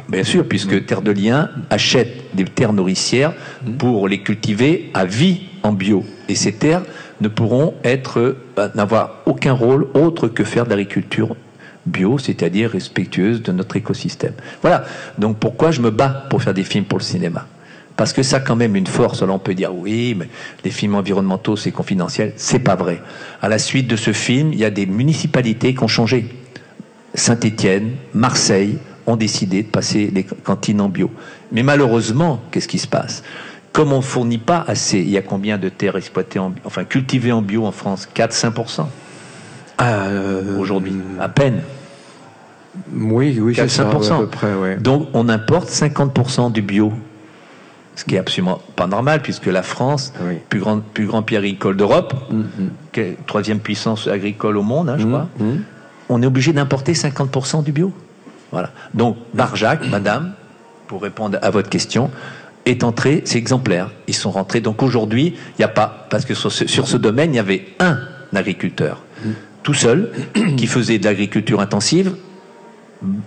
Bien sûr, puisque Terre de Liens achète des terres nourricières pour les cultiver à vie en bio. Et ces terres ne pourront être, euh, n'avoir aucun rôle autre que faire de l'agriculture bio, c'est-à-dire respectueuse de notre écosystème. Voilà. Donc pourquoi je me bats pour faire des films pour le cinéma? Parce que ça a quand même une force. Alors on peut dire oui, mais les films environnementaux c'est confidentiel. C'est pas vrai. À la suite de ce film, il y a des municipalités qui ont changé. Saint-Étienne, Marseille, ont décidé de passer les cantines en bio. Mais malheureusement, qu'est-ce qui se passe? Comme on ne fournit pas assez, il y a combien de terres exploitées en enfin cultivées en bio en France? 4-5% euh, Aujourd'hui, à peine. Oui, oui, 4 5 à peu près, ouais. Donc on importe 50% du bio. Ce qui est absolument pas normal, puisque la France, plus, grand, plus grand pays agricole d'Europe, mm-hmm. troisième puissance agricole au monde, hein, je crois, mm-hmm. on est obligé d'importer 50% du bio. Voilà. Donc, Barjac, madame, pour répondre à votre question, est entré, c'est exemplaire. Ils sont rentrés. Donc aujourd'hui, il n'y a pas, parce que sur ce, domaine, il y avait un agriculteur, tout seul, qui faisait de l'agriculture intensive,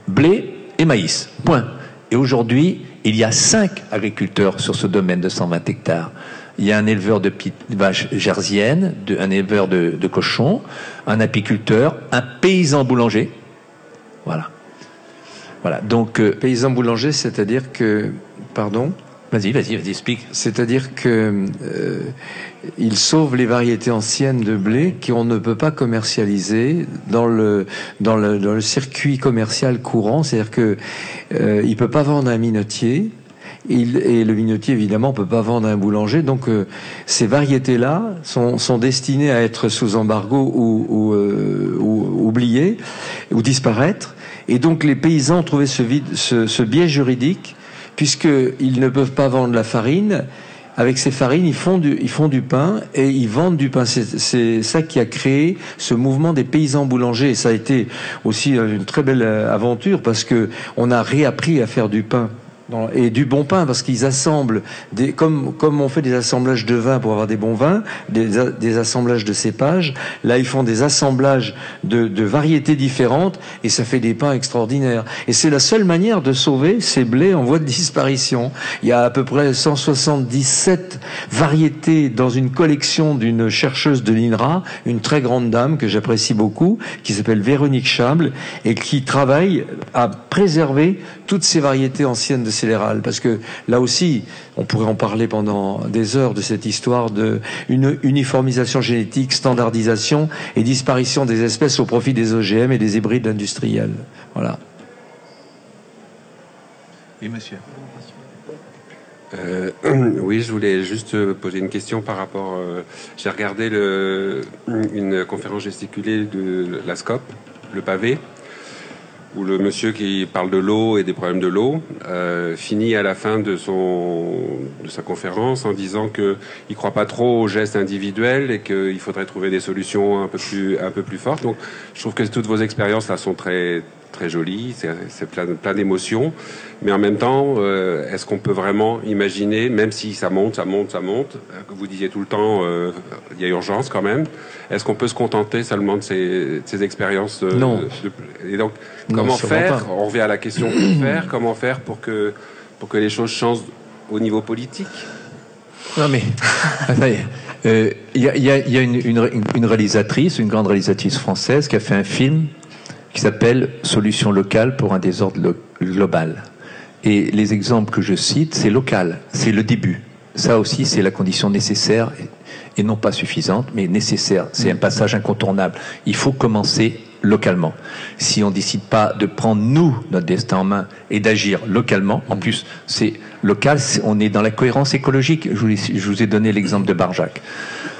blé et maïs. Point. Et aujourd'hui, il y a cinq agriculteurs sur ce domaine de 120 hectares. Il y a un éleveur de vaches jersiennes, un éleveur de, de cochons, un apiculteur, un paysan boulanger. Voilà. Voilà. Donc, euh, paysan boulanger, c'est-à-dire que, pardon. Vas-y, vas-y, vas-y, explique. C'est-à-dire que euh, il sauve les variétés anciennes de blé qu'on ne peut pas commercialiser dans le dans le, dans le circuit commercial courant. C'est-à-dire que euh, il peut pas vendre un minotier. Et le minotier, évidemment, peut pas vendre un boulanger. Donc, euh, ces variétés-là sont, sont, destinées à être sous embargo ou, ou, ou oubliées ou disparaître. Et donc les paysans ont trouvé ce, vide, ce, biais juridique, puisqu'ils ne peuvent pas vendre la farine. Avec ces farines, ils font du, pain et ils vendent du pain. C'est ça qui a créé ce mouvement des paysans boulangers. Et ça a été aussi une très belle aventure parce que on a réappris à faire du pain et du bon pain parce qu'ils assemblent des, comme comme on fait des assemblages de vin pour avoir des bons vins, des, des assemblages de cépages. Là, ils font des assemblages de, de variétés différentes et ça fait des pains extraordinaires. Et c'est la seule manière de sauver ces blés en voie de disparition. Il y a à peu près 177 variétés dans une collection d'une chercheuse de l'INRA, une très grande dame que j'apprécie beaucoup, qui s'appelle Véronique Chable et qui travaille à préserver toutes ces variétés anciennes de céréales. Parce que là aussi, on pourrait en parler pendant des heures de cette histoire de une uniformisation génétique, standardisation et disparition des espèces au profit des OGM et des hybrides industriels. Voilà. Oui, monsieur. Euh, oui, je voulais juste poser une question par rapport. Euh, j'ai regardé le, une conférence gesticulée de la SCOP, le pavé, où le monsieur qui parle de l'eau et des problèmes de l'eau euh, finit à la fin de son de sa conférence en disant que il croit pas trop aux gestes individuels et qu'il faudrait trouver des solutions un peu plus un peu plus fortes. Donc, je trouve que toutes vos expériences là sont très très joli, c'est plein, plein d'émotions, mais en même temps, euh, est-ce qu'on peut vraiment imaginer, même si ça monte, ça monte, ça monte, euh, que vous disiez tout le temps, euh, il y a urgence quand même, est-ce qu'on peut se contenter seulement de ces, ces expériences Non. et donc, comment faire On revient à la question faire. Comment faire pour que pour que les choses changent au niveau politique? Non mais, il y a, y a une, une, une réalisatrice, une grande réalisatrice française qui a fait un film qui s'appelle Solution locale pour un désordre global. Et les exemples que je cite, c'est local, c'est le début. Ça aussi, c'est la condition nécessaire et non pas suffisante, mais nécessaire. C'est un passage incontournable. Il faut commencer localement. Si on ne décide pas de prendre nous notre destin en main et d'agir localement, en plus c'est local, on est dans la cohérence écologique. Je vous, ai donné l'exemple de Barjac.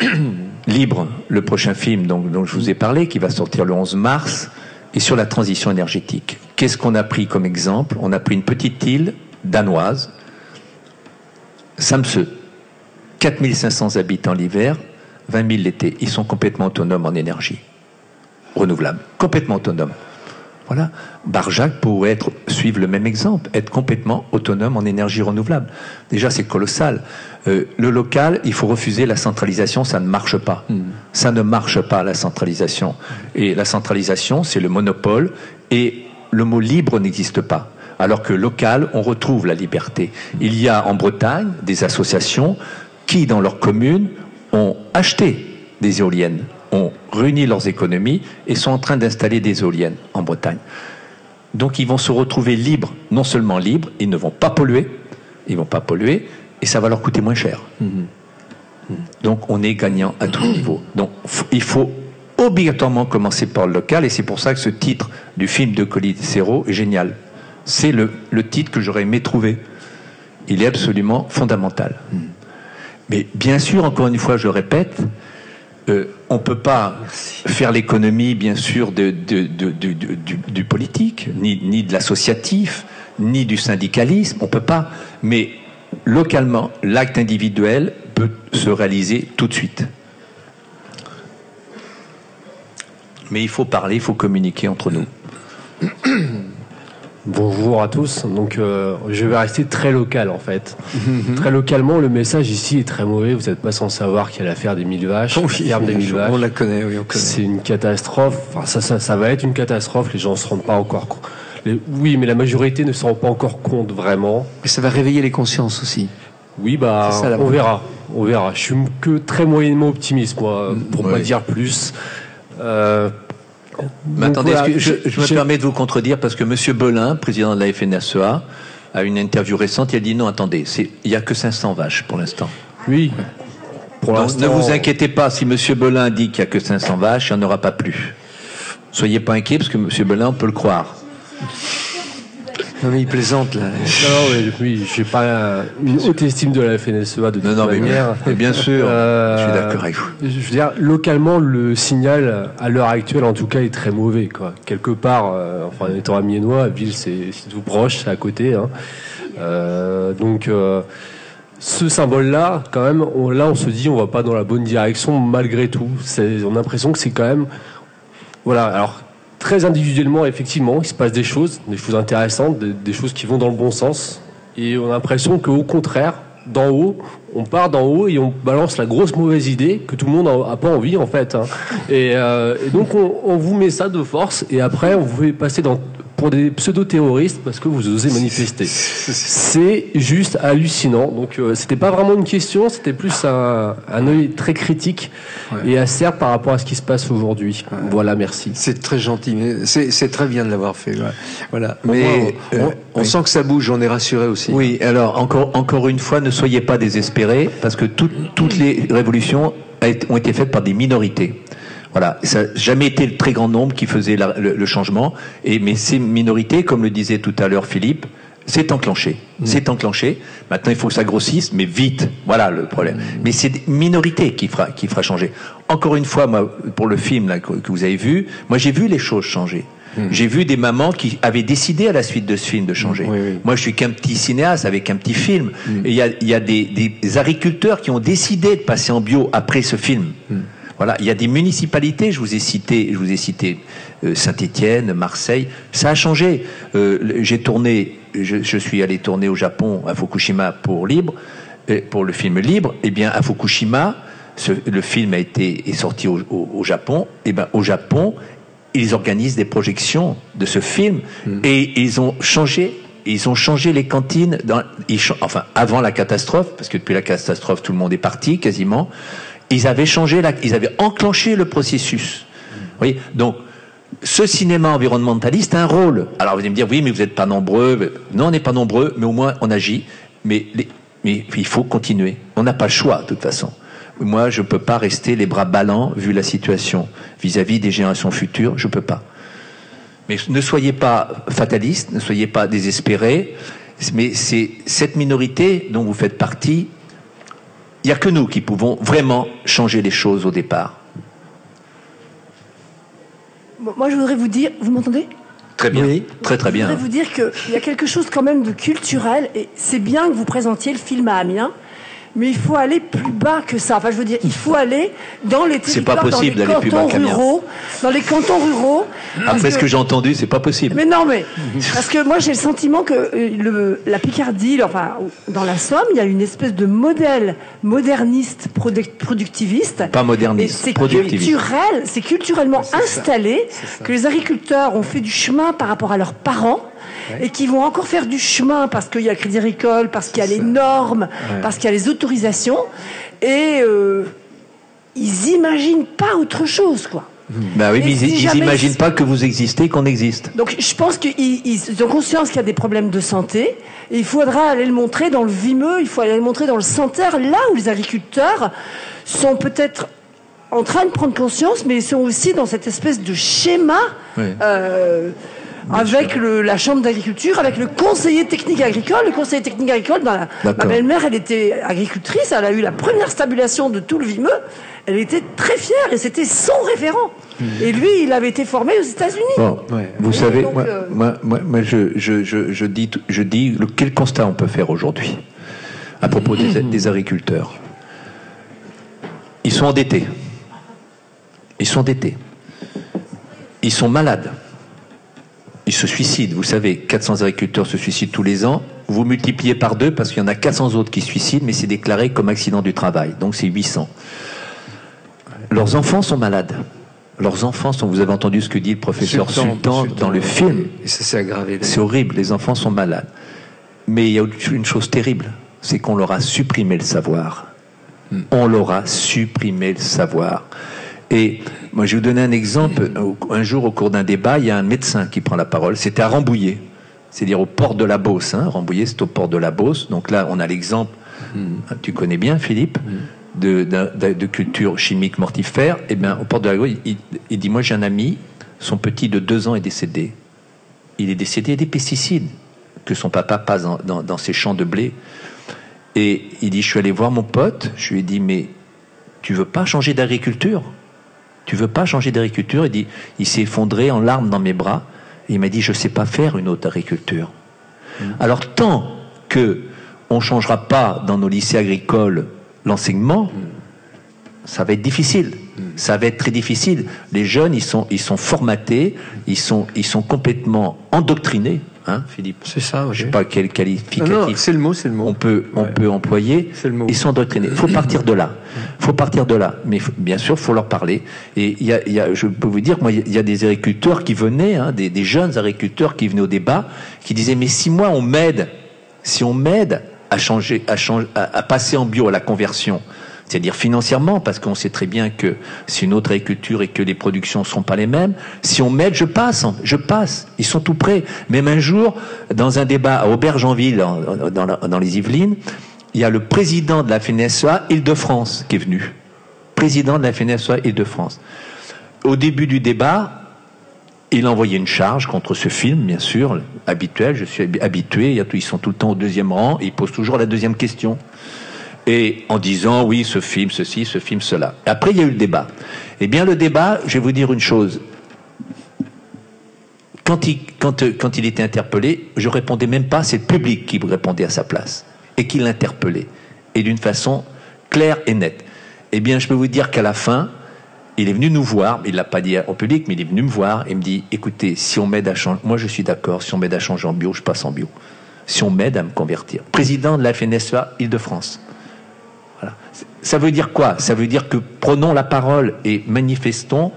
Libre, le prochain film dont je vous ai parlé, qui va sortir le 11 mars, et sur la transition énergétique. Qu'est-ce qu'on a pris comme exemple? On a pris une petite île danoise, Samsø, 4500 habitants l'hiver, 20 000 l'été. Ils sont complètement autonomes en énergie renouvelable, complètement autonomes. Voilà. Barjac pourrait être, suivre le même exemple, être complètement autonome en énergie renouvelable. Déjà, c'est colossal. Euh, le local, il faut refuser la centralisation, ça ne marche pas. Hmm. Ça ne marche pas, la centralisation. Et la centralisation, c'est le monopole, et le mot libre n'existe pas. Alors que local, on retrouve la liberté. Il y a en Bretagne des associations qui, dans leur commune, ont acheté des éoliennes ont réuni leurs économies et sont en train d'installer des éoliennes en Bretagne. Donc ils vont se retrouver libres, non seulement libres, ils ne vont pas polluer, ils vont pas polluer, et ça va leur coûter moins cher. Mm-hmm. Donc on est gagnant à tous les niveaux. Donc il faut obligatoirement commencer par le local, et c'est pour ça que ce titre du film de Colicero est génial. C'est le, le, titre que j'aurais aimé trouver. Il est absolument fondamental. Mm. Mais bien sûr, encore une fois, je répète, euh, on ne peut pas faire l'économie, bien sûr, de, du, politique, ni, ni de l'associatif, ni du syndicalisme. On ne peut pas. Mais localement, l'acte individuel peut se réaliser tout de suite. Mais il faut parler, il faut communiquer entre nous. Bonjour à tous. Donc, euh, je vais rester très local en fait. Mhm. très localement, le message ici est très mauvais. Vous n'êtes pas sans savoir qu'il y a l'affaire des mille vaches, oui, ferme des mille vaches. On la connaît, oui, on connaît. C'est une catastrophe. Enfin, ça, ça, ça, va être une catastrophe. Les gens ne se rendent pas encore compte. Oui, mais la majorité ne se rend pas encore compte vraiment. Mais ça va réveiller les consciences aussi. Oui, bah, on verra. On verra. Je suis que très moyennement optimiste, moi, pour ne pas dire plus. Euh, mais attendez, je, me permets de vous contredire parce que M. Belin, président de la FNSEA, a une interview récente, il a dit non, attendez, il n'y a que 500 vaches pour l'instant. Oui. Pour Donc, ne vous inquiétez pas, si M. Belin dit qu'il n'y a que 500 vaches, il n'y en aura pas plus. Soyez pas inquiets parce que M. Belin, on peut le croire. Non, mais il plaisante là. Non, mais oui, j'ai pas une haute estime de la FNSEA de toute non, non, manière. Mais, bien sûr, euh, je suis d'accord avec vous. Je veux dire, localement, le signal, à l'heure actuelle en tout cas, est très mauvais. Quoi. Quelque part, euh, enfin, étant amiénois, Ville, c'est tout proche, c'est à côté. Hein. Euh, donc, euh, ce symbole-là, quand même, on, là, on se dit, on va pas dans la bonne direction malgré tout. On a l'impression que c'est quand même. Voilà, alors très individuellement, effectivement, il se passe des choses, des choses intéressantes, des, choses qui vont dans le bon sens. et on a l'impression qu'au contraire, d'en haut, on part d'en haut et on balance la grosse mauvaise idée que tout le monde n'a pas envie en fait. Hein. Et, euh, et, donc on, on, vous met ça de force et après on vous fait passer dans pour des pseudo-terroristes parce que vous osez manifester. C'est juste hallucinant. Donc euh, c'était pas vraiment une question, c'était plus un, un œil très critique et acerbe par rapport à ce qui se passe aujourd'hui. Voilà, merci. C'est très gentil, c'est très bien de l'avoir fait. Voilà. Mais euh, on, sent que ça bouge, on est rassuré aussi. Oui, alors encore, encore une fois, ne soyez pas désespérés parce que toutes les révolutions ont été faites par des minorités. Voilà, ça n'a jamais été le très grand nombre qui faisait le, changement. Et mais ces minorités, comme le disait tout à l'heure Philippe, c'est enclenché. Mm. C'est enclenché. Maintenant, il faut que ça grossisse, mais vite. Voilà le problème. Mm. Mais c'est des minorités qui fera, qui fera changer. Encore une fois, moi, pour le film là, que, vous avez vu, moi j'ai vu les choses changer. Mm. J'ai vu des mamans qui avaient décidé à la suite de ce film de changer. Moi, je suis qu'un petit cinéaste avec un petit film. Et il y a, y a des, des, agriculteurs qui ont décidé de passer en bio après ce film. Voilà, il y a des municipalités, je vous ai cité, je vous ai cité euh, Saint-Étienne, Marseille, ça a changé. Euh, j'ai tourné, je, suis allé tourner au Japon, à Fukushima pour Libre, pour le film Libre. Eh bien, à Fukushima, le film a été est sorti au, Japon. Eh bien, au Japon, ils organisent des projections de ce film mm. et ils ont changé ils ont changé les cantines, dans, enfin avant la catastrophe, parce que depuis la catastrophe tout le monde est parti quasiment ils avaient changé, la, ils avaient enclenché le processus. Oui, donc ce cinéma environnementaliste a un rôle. Alors vous allez me dire, oui, mais vous n'êtes pas nombreux. Non, on n'est pas nombreux, mais au moins on agit. Mais, mais il faut continuer. On n'a pas le choix, de toute façon. Moi, je ne peux pas rester les bras ballants vu la situation vis-à-vis des générations futures. Je ne peux pas. Mais ne soyez pas fatalistes, ne soyez pas désespérés. Mais c'est cette minorité dont vous faites partie il n'y a que nous qui pouvons vraiment changer les choses au départ. moi, je voudrais vous dire, vous m'entendez? Très bien, oui. très très bien. Je voudrais vous dire qu'il y a quelque chose quand même de culturel, et c'est bien que vous présentiez le film à Amiens, mais il faut aller plus bas que ça. Enfin, je veux dire, il faut aller dans les territoires, pas possible dans les cantons ruraux, dans les cantons ruraux. Après ce que j'ai entendu, c'est pas possible. Mais non, mais parce que moi j'ai le sentiment que euh, le, la Picardie, enfin dans la Somme, il y a une espèce de modèle moderniste productiviste. Pas moderniste, c'est culturel, c'est culturellement installé que les agriculteurs ont fait du chemin par rapport à leurs parents et qui vont encore faire du chemin parce qu'il y a le crédit agricole, parce qu'il y a les normes, parce qu'il y a les autorisations, et euh, ils imaginent pas autre chose, quoi. Bah oui, mais ils n'imaginent pas que vous existez, qu'on existe. Donc je pense qu'ils ont conscience qu'il y a des problèmes de santé. Et il faudra aller le montrer dans le vimeux, il faut aller le montrer dans le santerre, là où les agriculteurs sont peut-être en train de prendre conscience, mais ils sont aussi dans cette espèce de schéma euh, avec la chambre d'agriculture, avec le conseiller technique agricole. Le conseiller technique agricole, ma belle-mère, elle était agricultrice, elle a eu la première stabulation de tout le Vimeux. Elle était très fière et c'était son référent. Hmm. Et lui, il avait été formé aux États-Unis. vous savez, euh, moi, moi, je, je, je, dis, je dis quel constat on peut faire aujourd'hui à propos des, des agriculteurs? Ils sont endettés. Ils sont endettés. Ils sont malades ils se suicident. Vous savez, 400 agriculteurs se suicident tous les ans. Vous multipliez par deux parce qu'il y en a 400 autres qui se suicident, mais c'est déclaré comme accident du travail. Donc c'est 800. Leurs enfants sont malades. Leurs enfants sont. Vous avez entendu ce que dit le professeur Sultan, dans le film. Et ça s'est aggravé. C'est horrible. Les enfants sont malades. Mais il y a une chose terrible, c'est qu'on leur a supprimé le savoir. Hmm. On leur a supprimé le savoir. Et moi, je vais vous donner un exemple. Un jour, au cours d'un débat, il y a un médecin qui prend la parole. C'était à Rambouillet, c'est-à-dire au port de la Beauce. Hein. Rambouillet, c'est au port de la Beauce. Donc là, on a l'exemple, hmm. tu connais bien, Philippe, hmm. de, culture chimique mortifère. Eh bien, au port de la Beauce, il, dit Moi, j'ai un ami, son petit de deux ans est décédé. Il est décédé des pesticides que son papa passe dans, dans ses champs de blé. Et il dit Je suis allé voir mon pote. Je lui ai dit Mais tu veux pas changer d'agriculture? Tu veux pas changer d'agriculture? Il dit, il s'est effondré en larmes dans mes bras. Et il m'a dit, je ne sais pas faire une autre agriculture. Mm. Alors tant que on changera pas dans nos lycées agricoles l'enseignement, mm. ça va être difficile. Mm. Ça va être très difficile. Les jeunes, ils sont, ils sont formatés, ils sont, ils sont complètement endoctrinés hein, Philippe C'est ça. Je sais pas quel qualificatif. c'est le mot, c'est le mot. On peut, on peut employer. C'est le mot. Ils sont endoctrinés. Il faut partir de là. Il faut partir de là. Mais bien sûr, il faut leur parler. Et il y a, y a, je peux vous dire, moi, il y a des agriculteurs qui venaient, hein, des, des jeunes agriculteurs qui venaient au débat, qui disaient mais si moi on m'aide, si on m'aide à changer, à, changer, à, passer en bio à la conversion, c'est-à-dire financièrement, parce qu'on sait très bien que c'est une autre agriculture et que les productions ne sont pas les mêmes. Si on m'aide, je passe, je passe. Ils sont tout prêts. Même un jour, dans un débat à Aubergenville, dans, dans les Yvelines, il y a le président de la FNSEA Île-de-France qui est venu. Président de la FNSEA Île-de-France. Au début du débat, il a envoyé une charge contre ce film, bien sûr, habituel, je suis habitué, ils sont tout le temps au deuxième rang, et ils posent toujours la deuxième question et en disant oui, ce film, ceci, ce film, cela. Après, il y a eu le débat. Eh bien, le débat, je vais vous dire une chose. Quand il, il était interpellé, je répondais même pas, c'est le public qui répondait à sa place et qui l'interpellait. Et d'une façon claire et nette. Eh bien, je peux vous dire qu'à la fin, il est venu nous voir, il l'a pas dit au public, mais il est venu me voir et me dit, écoutez, si on m'aide à changer, moi je suis d'accord, si on m'aide à changer en bio, je passe en bio. Si on m'aide à me convertir. Président de la FNSEA Île-de-France. Ça veut dire quoi? Ça veut dire que prenons la parole et manifestons,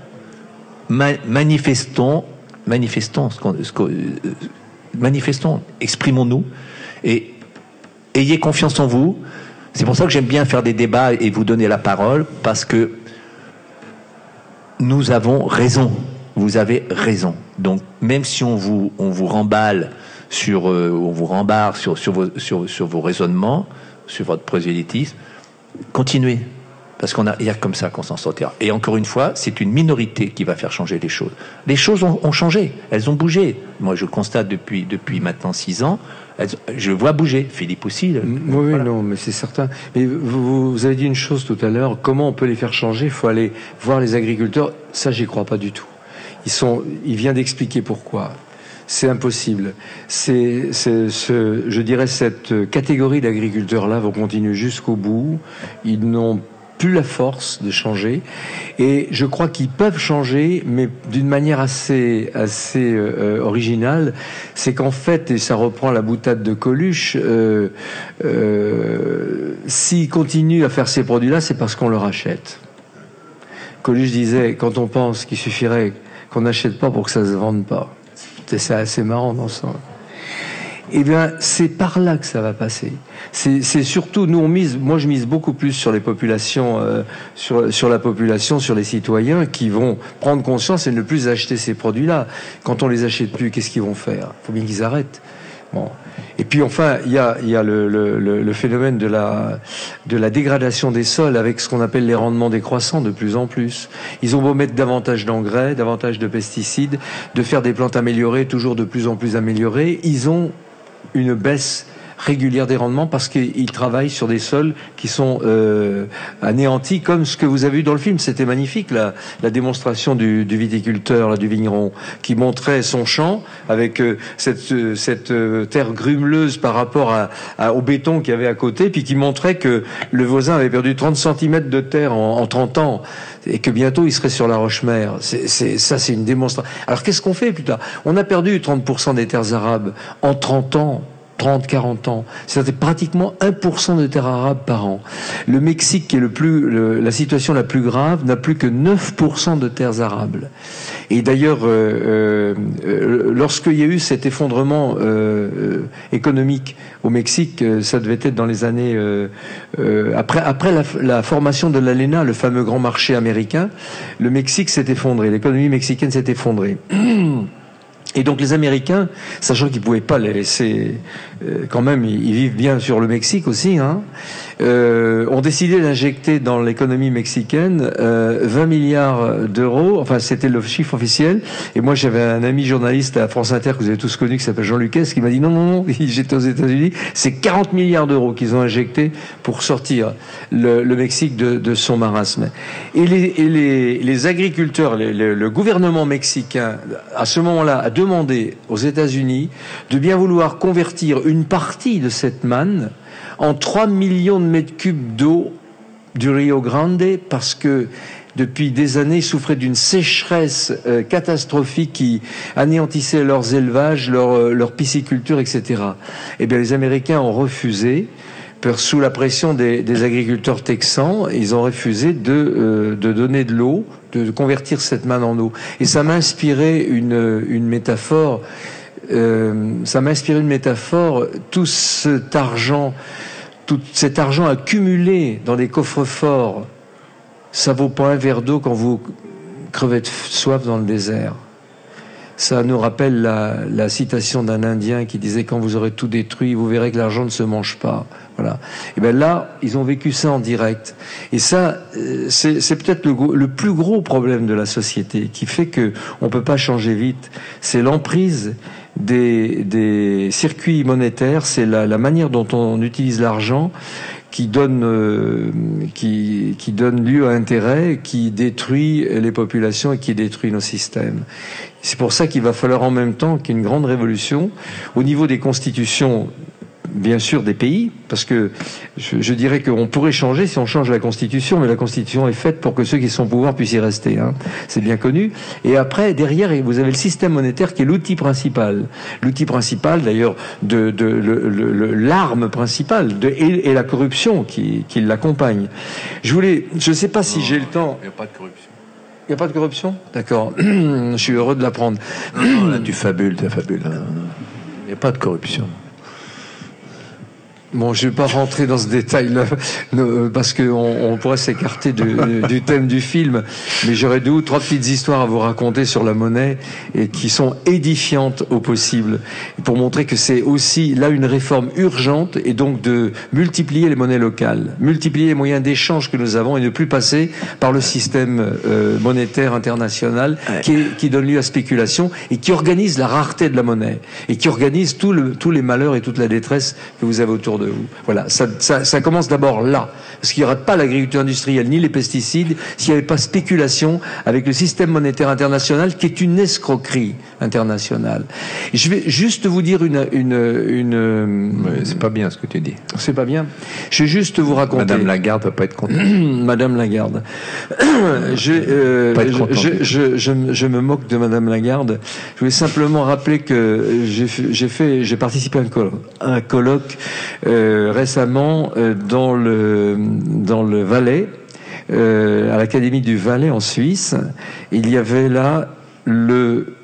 manifestons, manifestons, euh, manifestons, exprimons-nous et ayez confiance en vous. C'est pour ça que j'aime bien faire des débats et vous donner la parole parce que nous avons raison. Vous avez raison. Donc même si on vous on vous remballe sur euh, on vous rembarre sur sur vos sur, sur vos raisonnements, sur votre prosélytisme, continuez. Parce qu'il y a comme ça qu'on s'en sortira. Et encore une fois, c'est une minorité qui va faire changer les choses. Les choses ont, changé, elles ont bougé. Moi, je constate depuis, depuis maintenant six ans, je vois bouger. Philippe aussi. oui, non, mais c'est certain. Mais vous, vous, avez dit une chose tout à l'heure, comment on peut les faire changer? Il faut aller voir les agriculteurs. Ça, j'y crois pas du tout. Ils sont, il vient d'expliquer pourquoi c'est impossible. Je dirais, cette catégorie d'agriculteurs-là vont continuer jusqu'au bout. Ils n'ont plus la force de changer. Et je crois qu'ils peuvent changer, mais d'une manière assez, euh, originale. C'est qu'en fait, et ça reprend la boutade de Coluche, euh, euh, s'ils continuent à faire ces produits-là, c'est parce qu'on leur achète. Coluche disait, quand on pense qu'il suffirait qu'on n'achète pas pour que ça se vende pas. C'est assez marrant dans ça. Eh bien, c'est par là que ça va passer. C'est surtout, nous on mise, moi je mise beaucoup plus sur les populations, euh, sur, sur la population, sur les citoyens qui vont prendre conscience et ne plus acheter ces produits-là. Quand on les achète plus, qu'est-ce qu'ils vont faire? Il faut bien qu'ils arrêtent. Bon. Et puis enfin, il y a, le, phénomène de la, de la dégradation des sols avec ce qu'on appelle les rendements décroissants de plus en plus. Ils ont beau mettre davantage d'engrais, davantage de pesticides, de faire des plantes améliorées, toujours de plus en plus améliorées, ils ont une baisse régulière des rendements parce qu'ils travaillent sur des sols qui sont euh, anéantis, comme ce que vous avez vu dans le film. C'était magnifique, la, démonstration du, viticulteur, du vigneron, qui montrait son champ avec euh, cette, euh, terre grumeleuse par rapport au béton qu'il y avait à côté, puis qui montrait que le voisin avait perdu 30 cm de terre en, en 30 ans et que bientôt il serait sur la roche-mère. C'est, ça, c'est une démonstration. Alors qu'est-ce qu'on fait plus tard? On a perdu 30% des terres arabes en 30 ans. 30, 40 ans. C'était pratiquement 1% de terres arabes par an. Le Mexique, qui est le plus, la situation la plus grave, n'a plus que 9% de terres arables. Et d'ailleurs, euh, euh, lorsqu'il y a eu cet effondrement euh, économique au Mexique, ça devait être dans les années après après la, la formation de l'ALENA, le fameux grand marché américain, le Mexique s'est effondré, l'économie mexicaine s'est effondrée. Et donc les Américains, sachant qu'ils pouvaient pas les laisser, quand même, ils, vivent bien sur le Mexique aussi, hein, euh, ont décidé d'injecter dans l'économie mexicaine euh, 20 milliards d'euros. Enfin, c'était le chiffre officiel. Et moi, j'avais un ami journaliste à France Inter que vous avez tous connu, qui s'appelle Jean Lucas, qui m'a dit non, non, non, j'étais aux États-Unis. C'est 40 milliards d'euros qu'ils ont injectés pour sortir le, Mexique de, son marasme. Et les agriculteurs, le gouvernement mexicain, à ce moment-là, a demandé aux États-Unis de bien vouloir convertir une partie de cette manne en 3 millions de mètres cubes d'eau du Rio Grande parce que depuis des années, souffraient d'une sécheresse euh, catastrophique qui anéantissait leurs élevages, leur, euh, pisciculture, etc. Eh bien, les Américains ont refusé sous la pression des, agriculteurs texans, ils ont refusé de, euh, de donner de l'eau, de, convertir cette manne en eau. Et ça m'a inspiré une, une métaphore. Euh, ça m'a inspiré une métaphore. Tout cet argent, tout cet argent accumulé dans des coffres forts, ça vaut pas un verre d'eau quand vous crevez de soif dans le désert. Ça nous rappelle la, citation d'un Indien qui disait quand vous aurez tout détruit, vous verrez que l'argent ne se mange pas. Voilà. Et bien là, ils ont vécu ça en direct. Et ça, euh, c'est peut-être le, plus gros problème de la société qui fait que on peut pas changer vite. C'est l'emprise des, circuits monétaires, c'est la, la manière dont on utilise l'argent qui donne, euh, qui, qui donne lieu à intérêt, qui détruit les populations et qui détruit nos systèmes. C'est pour ça qu'il va falloir en même temps qu'il y ait une grande révolution au niveau des constitutions bien sûr des pays, parce que je, dirais qu'on pourrait changer si on change la Constitution, mais la Constitution est faite pour que ceux qui sont au pouvoir puissent y rester. Hein. C'est bien connu. Et après, derrière, vous avez le système monétaire qui est l'outil principal. L'outil principal, d'ailleurs, de, de l'arme principale de, et, la corruption qui, qui l'accompagne. Je voulais, je ne sais pas si j'ai le temps. Il n'y a pas de corruption. Il n'y a pas de corruption? D'accord. je suis heureux de l'apprendre. Tu fabules, tu fabules. Il n'y a pas de corruption. Bon, je ne vais pas rentrer dans ce détail-là, parce qu'on on pourrait s'écarter du, thème du film, mais j'aurais deux ou trois petites histoires à vous raconter sur la monnaie, et qui sont édifiantes au possible, pour montrer que c'est aussi là une réforme urgente, et donc de multiplier les monnaies locales, multiplier les moyens d'échange que nous avons, et ne plus passer par le système euh, monétaire international, qui, qui, donne lieu à spéculation, et qui organise la rareté de la monnaie, et qui organise tout le, tous les malheurs et toute la détresse que vous avez autour de voilà, ça, commence d'abord là, parce qu'il n'y aurait pas l'agriculture industrielle ni les pesticides s'il n'y avait pas spéculation avec le système monétaire international qui est une escroquerie internationale. je vais juste vous dire une... une, une c'est pas bien ce que tu dis. C'est pas bien. Je vais juste vous raconter... Madame Lagarde va pas être contente. Madame Lagarde. Euh, je, je, me moque de Madame Lagarde. Je voulais simplement rappeler que j'ai fait, j'ai participé à un colloque, euh, récemment euh, dans le Valais, à l'Académie du Valais en Suisse. Il y avait là le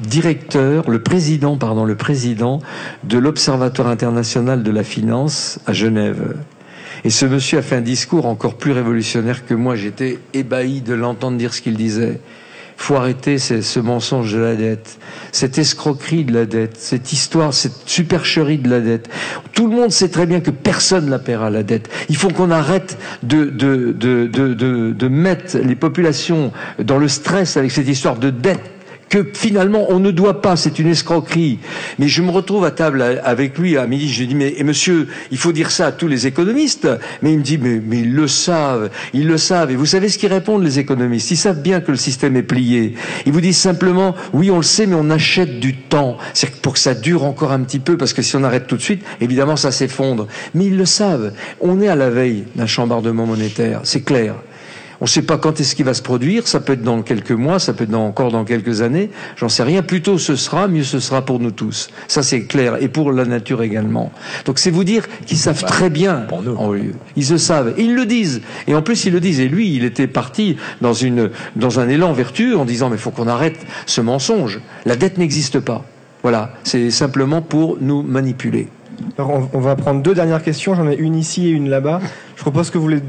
directeur, le président, le président de l'Observatoire international de la finance à Genève. Et ce monsieur a fait un discours encore plus révolutionnaire que moi. J'étais ébahi de l'entendre dire ce qu'il disait. Faut arrêter ce mensonge de la dette, cette escroquerie de la dette, cette histoire, cette supercherie de la dette. Tout le monde sait très bien que personne la paiera la dette. Il faut qu'on arrête de, de, de, de, mettre les populations dans le stress avec cette histoire de dette que finalement on ne doit pas, c'est une escroquerie. Mais je me retrouve à table avec lui à midi, je lui dis mais monsieur, il faut dire ça à tous les économistes. Mais il me dit mais, mais ils le savent, ils le savent. Et vous savez ce qu'ils répondent les économistes? Ils savent bien que le système est plié. Ils vous disent simplement oui on le sait mais on achète du temps, c'est pour que ça dure encore un petit peu parce que si on arrête tout de suite, évidemment ça s'effondre. Mais ils le savent. On est à la veille d'un chambardement monétaire, c'est clair. On ne sait pas quand est-ce qu'il va se produire. Ça peut être dans quelques mois, ça peut être encore dans quelques années. J'en sais rien. Plus tôt ce sera, mieux ce sera pour nous tous. Ça c'est clair et pour la nature également. Donc c'est vous dire qu'ils savent très bien. Pour nous. Ils le savent. ils le disent. Et en plus ils le disent. Et lui, il était parti dans une dans un élan vertueux en disant mais faut qu'on arrête ce mensonge. La dette n'existe pas. Voilà. C'est simplement pour nous manipuler. Alors on, va prendre deux dernières questions. J'en ai une ici et une là-bas. Je propose que vous les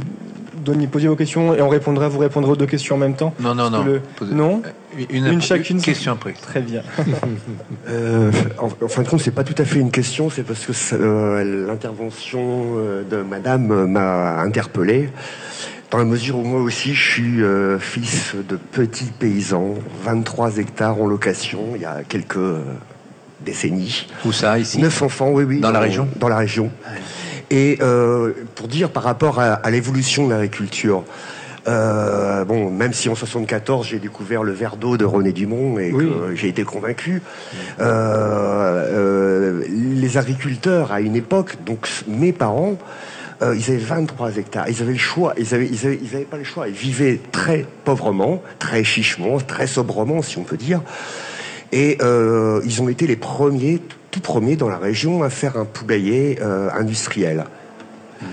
donner, poser vos questions et on répondra, vous répondrez aux deux questions en même temps. Non, non, non. Non une, chacune. question après. Très bien. euh, en, fin de compte, c'est pas tout à fait une question, c'est parce que euh, l'intervention euh, de Madame m'a interpellé. Dans la mesure où moi aussi, je suis fils de petits paysans, 23 hectares en location, il y a quelques décennies. Où ça, ici? Neuf enfants, oui, oui. Dans, la région? Dans la région. Et euh, pour dire par rapport à, l'évolution de l'agriculture, Euh, bon, même si en 74 j'ai découvert le verre d'eau de René Dumont et que j'ai été convaincu, euh, les agriculteurs à une époque, donc mes parents, ils avaient 23 hectares. Ils avaient le choix. Ils avaient, ils avaient, ils avaient pas le choix. Ils vivaient très pauvrement, très chichement, très sobrement, si on peut dire. Et ils ont été les premiers, tout premiers dans la région à faire un poulailler euh, industriel. Mmh.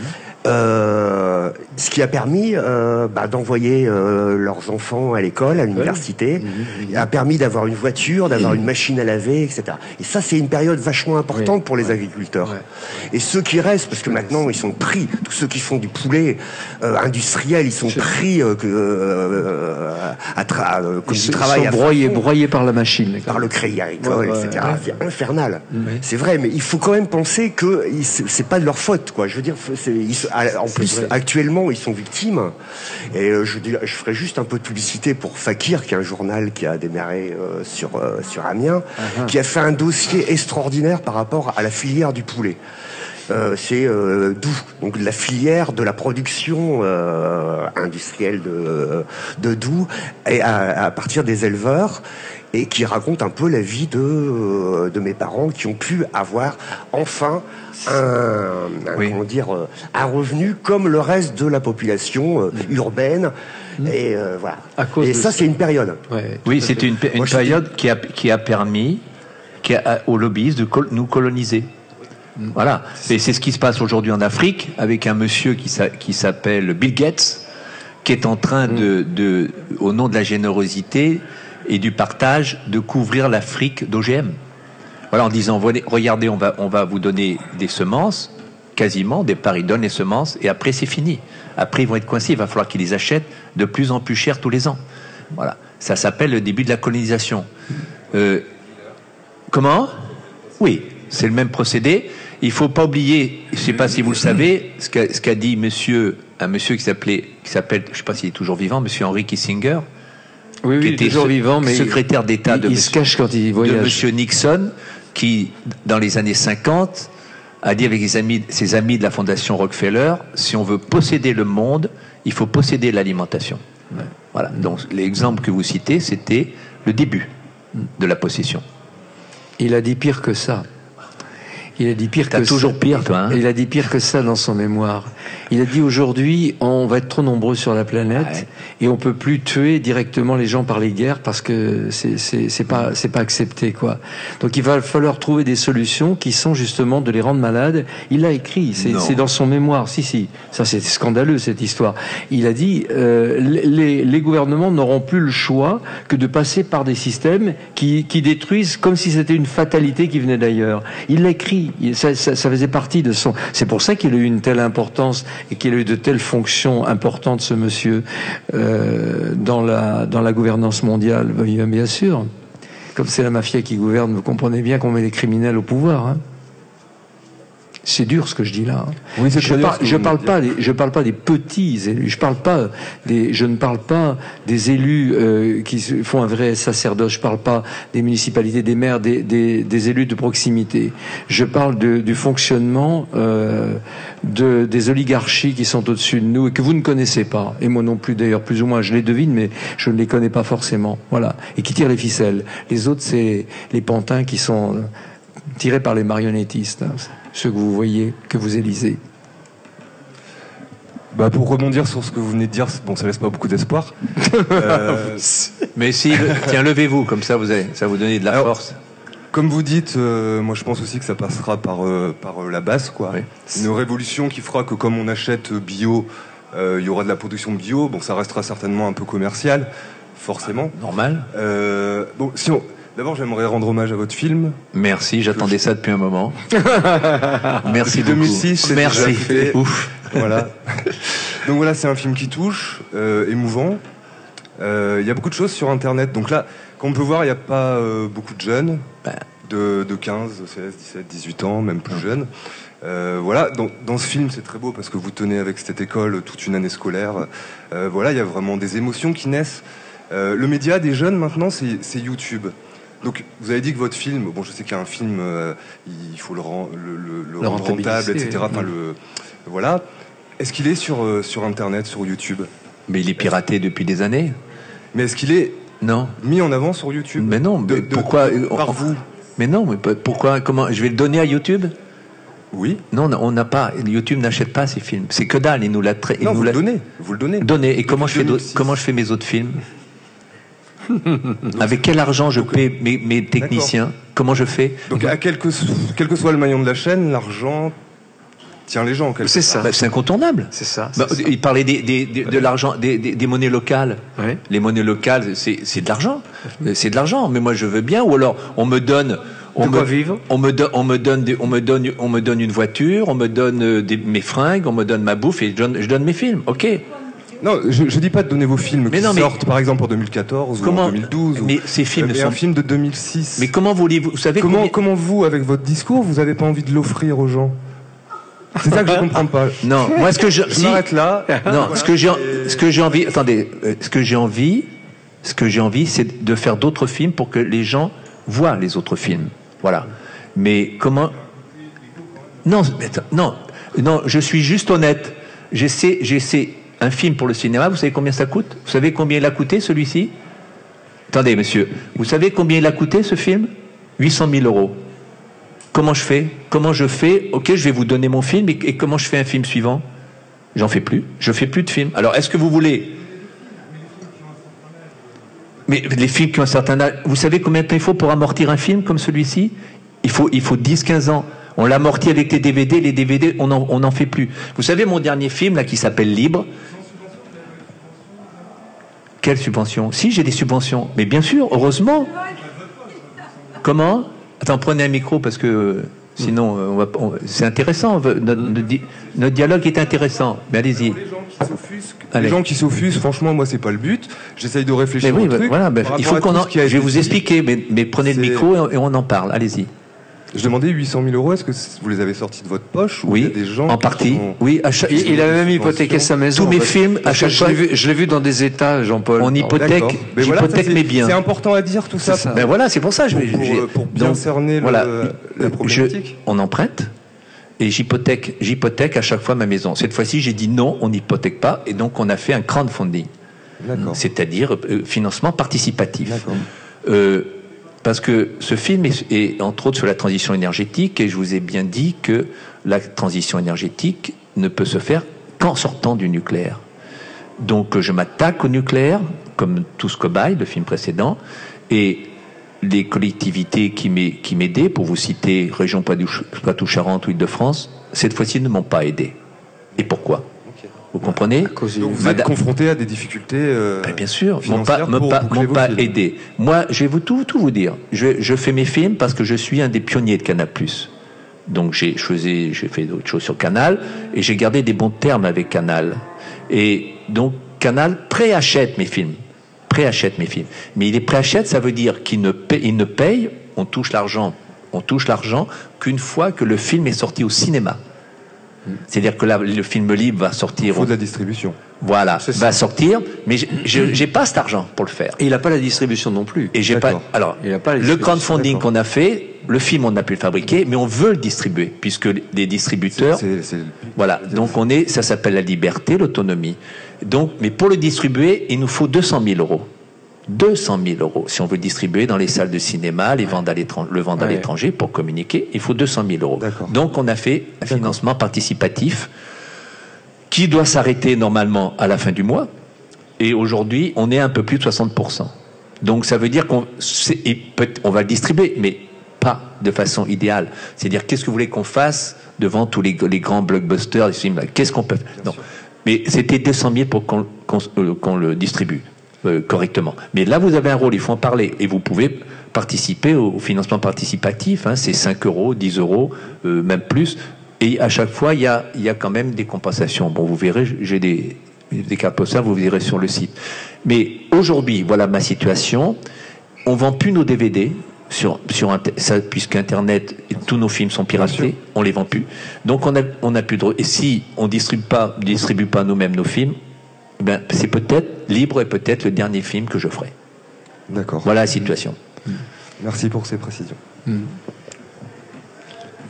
Euh, ce qui a permis euh, bah, d'envoyer euh, leurs enfants à l'école, à l'université, mmh, mmh, a permis d'avoir une voiture, d'avoir une machine à laver, etc. Et ça, c'est une période vachement importante pour les agriculteurs. Et ceux qui restent, parce que maintenant ils sont pris, tous ceux qui font du poulet industriel, ils sont pris à tra comme ils, du travail sont broyés, broyés par la machine, par le crédit agricole, etc. C'est infernal. C'est vrai, mais il faut quand même penser que c'est pas de leur faute, quoi. Je veux dire, ils, en plus, actuellement, ils sont victimes. Et euh, je, je ferai juste un peu de publicité pour Fakir, qui est un journal qui a démarré euh, sur, euh, sur Amiens, uh-huh. qui a fait un dossier extraordinaire par rapport à la filière du poulet. c'est euh, Doux, donc la filière de la production industrielle de, de Doux, et à, à, partir des éleveurs et qui raconte un peu la vie de, de mes parents qui ont pu avoir enfin un, dire, euh, un revenu comme le reste de la population euh, mm. urbaine. Mm. Et euh, voilà. et ça, c'est une période. oui, c'est une, période qui, a, qui a permis qui a, aux lobbyistes de nous coloniser. Mm. Voilà. Et c'est ce qui se passe aujourd'hui en Afrique avec un monsieur qui s'appelle Bill Gates, qui est en train de, de, au nom de la générosité et du partage, de couvrir l'Afrique d'OGM. Voilà, en disant, regardez, on va, on va vous donner des semences, quasiment, des départ, ils donnent les semences, et après, c'est fini. Après, ils vont être coincés, il va falloir qu'ils les achètent de plus en plus cher tous les ans. Voilà, ça s'appelle le début de la colonisation. Euh, comment? Oui, c'est le même procédé. Il faut pas oublier, je ne sais pas si vous le savez, ce qu'a dit monsieur, un monsieur qui s'appelait, je ne sais pas s'il est toujours vivant, monsieur Henry Kissinger, oui, oui, qui était toujours vivant, mais secrétaire d'État de, se cache quand il voyage. de monsieur Nixon, qui, dans les années 50, a dit avec ses amis, ses amis de la Fondation Rockefeller, si on veut posséder le monde, il faut posséder l'alimentation. Voilà. Donc l'exemple que vous citez, c'était le début de la possession. Il a dit pire que ça. Il a dit pire que toujours pire, toi. Hein il a dit pire que ça dans son mémoire. Il a dit aujourd'hui, on va être trop nombreux sur la planète et on peut plus tuer directement les gens par les guerres parce que c'est c'est pas c'est pas accepté quoi. Donc il va falloir trouver des solutions qui sont justement de les rendre malades. Il l'a écrit, c'est dans son mémoire. Si si, ça c'est scandaleux cette histoire. Il a dit euh, les, les gouvernements n'auront plus le choix que de passer par des systèmes qui qui détruisent comme si c'était une fatalité qui venait d'ailleurs. Il l'a écrit ça, faisait partie de son. C'est pour ça qu'il a eu une telle importance et qu'il a eu de telles fonctions importantes, ce monsieur, euh, dans la gouvernance mondiale. Bien sûr, comme c'est la mafia qui gouverne, vous comprenez bien qu'on met les criminels au pouvoir. Hein. C'est dur ce que je dis là. Hein. je, ne parle pas, des, je parle pas des petits élus. Je parle pas des, je ne parle pas des élus euh, qui font un vrai sacerdoce. Je parle pas des municipalités, des maires, des, des, élus de proximité. Je parle du fonctionnement euh, de, des oligarchies qui sont au-dessus de nous et que vous ne connaissez pas. Et moi non plus d'ailleurs, plus ou moins, je les devine, mais je ne les connais pas forcément. Voilà. Et qui tirent les ficelles. Les autres, c'est les pantins qui sont tirés par les marionnettistes. Ce que vous voyez, que vous élisez bah pour rebondir sur ce que vous venez de dire, bon, ça laisse pas beaucoup d'espoir. Euh, mais si, tiens, levez-vous, comme ça, vous avez, ça vous donne de la force. Comme vous dites, euh, moi je pense aussi que ça passera par, euh, par la base, quoi. Une révolution qui fera que comme on achète bio, il y aura de la production bio. Bon, ça restera certainement un peu commercial, forcément. normal. bon, si on, D'abord, j'aimerais rendre hommage à votre film. Merci, j'attendais ça depuis un moment. Merci beaucoup. 2006, Merci. Fait. Ouf. Voilà. Donc voilà, c'est un film qui touche, euh, émouvant. Euh, il y a beaucoup de choses sur Internet. Donc là, comme on peut voir, il n'y a pas euh, beaucoup de jeunes, bah. de, 15, 16, 17, 18 ans, même plus jeunes. voilà, dans, dans, ce film, c'est très beau parce que vous tenez avec cette école toute une année scolaire. voilà, il y a vraiment des émotions qui naissent. le média des jeunes maintenant, c'est YouTube. Donc, vous avez dit que votre film, bon, je sais qu'il y a un film, euh, il faut le, le, rendre rentable, etc. Enfin, le, voilà. Est-ce qu'il est sur, euh, sur Internet, sur YouTube? Mais il est piraté depuis des années. Mais est-ce qu'il est non. mis en avant sur YouTube? Mais non, mais pourquoi Par vous? Mais non, mais pourquoi Comment Je vais le donner à YouTube? Oui. Non, on n'a pas. YouTube n'achète pas ces films. C'est que dalle. Il nous l'a. Non, nous vous le donnez. Vous le donnez. Donnez. Et comment je fais comment je fais mes autres films? Avec quel argent je paie mes, mes techniciens? Comment je fais? Donc, à quel que, quel que soit le maillon de la chaîne, l'argent tient les gens. C'est ça. Bah, c'est incontournable. C'est ça. Bah, il parlait des, des, de l'argent, des, des, monnaies locales. Les monnaies locales, c'est de l'argent. C'est de l'argent. Mais moi, je veux bien. Ou alors, on me donne. On de me, vivre? on me, on me donne, on me donne, on me donne une voiture, on me donne euh, des, mes fringues, on me donne ma bouffe et je donne, je donne mes films. Ok. Non, je, je dis pas de donner vos films mais qui non, sortent par exemple en 2014 comment, ou en 2012. Mais ces films sont... un film de 2006. Mais comment voulez-vous Vous savez comment, comment vous, avec votre discours, vous avez pas envie de l'offrir aux gens? C'est ça que je comprends pas. Non, moi ce que je, je m'arrête là. Non, ce que j'ai, ce que j'ai envie, attendez, euh, ce que j'ai envie, ce que j'ai envie, c'est de faire d'autres films pour que les gens voient les autres films. Voilà. Mais comment Non, non, non. Je suis juste honnête. J'essaie, j'essaie un film pour le cinéma. Vous savez combien ça coûte? Vous savez combien il a coûté celui-ci? Attendez, monsieur. Vous savez combien il a coûté ce film? 800 000 euros. Comment je fais? Comment je fais? Ok, je vais vous donner mon film et, comment je fais un film suivant? J'en fais plus. Je fais plus de films. Alors, est-ce que vous voulez? Mais les films qui ont un certain âge, vous savez combien de temps il faut pour amortir un film comme celui-ci? Il faut, il faut 10-15 ans. On l'amortit avec les DVD, les DVD, on n'en fait plus. Vous savez, mon dernier film, là, qui s'appelle Libre? Quelle subvention? Si, j'ai des subventions. Mais bien sûr, heureusement. Comment? Attends, prenez un micro parce que sinon, euh, c'est intéressant. Notre, dialogue est intéressant. Mais allez-y. Les gens qui s'offusent, franchement, moi, c'est pas le but. J'essaye de réfléchir mais oui, au truc. Voilà, il faut qu'on en... Je vais vous expliquer, mais, prenez le micro et on en parle. Allez-y. Je demandais 800 000 euros, est-ce que vous les avez sortis de votre poche ou Oui, il y a des gens en partie. Oui, à chaque... il, avait même hypothéqué sa maison. Tous mes films, à chaque fois. Je l'ai vu, dans des états, Jean-Paul. On hypothèque, j'hypothèque mes biens. C'est important à dire tout ça. Ben voilà, c'est pour ça. Je, pour, pour, bien cerner voilà, la problématique. on emprunte et j'hypothèque, j'hypothèque à chaque fois ma maison. Cette fois-ci, j'ai dit non, on n'hypothèque pas, et donc on a fait un crowdfunding, c'est-à-dire euh, financement participatif. Euh, parce que ce film est, entre autres sur la transition énergétique, et je vous ai bien dit que la transition énergétique ne peut se faire qu'en sortant du nucléaire. Donc je m'attaque au nucléaire, comme Tous Cobaye, le film précédent, et les collectivités qui m'aidaient, pour vous citer Région Poitou-Charentes ou Île-de-France, cette fois-ci ne m'ont pas aidé. Et pourquoi? Vous comprenez vous êtes confronté à des difficultés euh, ben, Bien sûr, m'ont pas, m'ont pas, aidé. Moi, je vais vous tout, tout vous dire. Je, je, fais mes films parce que je suis un des pionniers de Canal+. Donc j'ai j'ai fait d'autres choses sur Canal et j'ai gardé des bons termes avec Canal. Et donc Canal préachète mes films, préachète mes films. Mais il est préachète, ça veut dire qu'il ne paye, il ne paye, on touche l'argent, on touche l'argent qu'une fois que le film est sorti au cinéma. C'est-à-dire que là, le film libre va sortir. Il faut de la distribution. Voilà, va sortir, mais j'ai pas cet argent pour le faire. Et il n'a pas la distribution non plus. Et j'ai pas. Alors, il a pas le crowdfunding qu'on a fait, le film on a pu le fabriquer, mais on veut le distribuer puisque les distributeurs. Voilà, donc on est, ça s'appelle la liberté, l'autonomie. Donc, mais pour le distribuer, il nous faut 200 000 euros. 200 000 euros. Si on veut distribuer dans les salles de cinéma, les vendre le vendre à l'étranger pour communiquer, il faut 200 000 euros. Donc on a fait un financement participatif qui doit s'arrêter normalement à la fin du mois. Et aujourd'hui, on est un peu plus de 60%. Donc ça veut dire qu'on on va le distribuer, mais pas de façon idéale. C'est-à-dire, qu'est-ce que vous voulez qu'on fasse devant tous les, grands blockbusters, Qu'est-ce qu'on peut faire? Non. Mais c'était 200 000 pour qu'on euh, le distribue. Euh, correctement. Mais là, vous avez un rôle, il faut en parler. Et vous pouvez participer au, financement participatif. Hein, c'est 5 euros, 10 euros, euh, même plus. Et à chaque fois, il y a, y a quand même des compensations. Bon, vous verrez, j'ai des, des cartes postales, vous verrez sur le site. Mais aujourd'hui, voilà ma situation. On vend plus nos DVD sur, sur puisque Internet, tous nos films sont piratés, on les vend plus. Donc on a, on a plus de. Et si on distribue pas, distribue pas nous-mêmes nos films, eh ben, c'est peut-être Libre et peut-être le dernier film que je ferai. D'accord. Voilà la situation. Merci pour ces précisions. Hmm.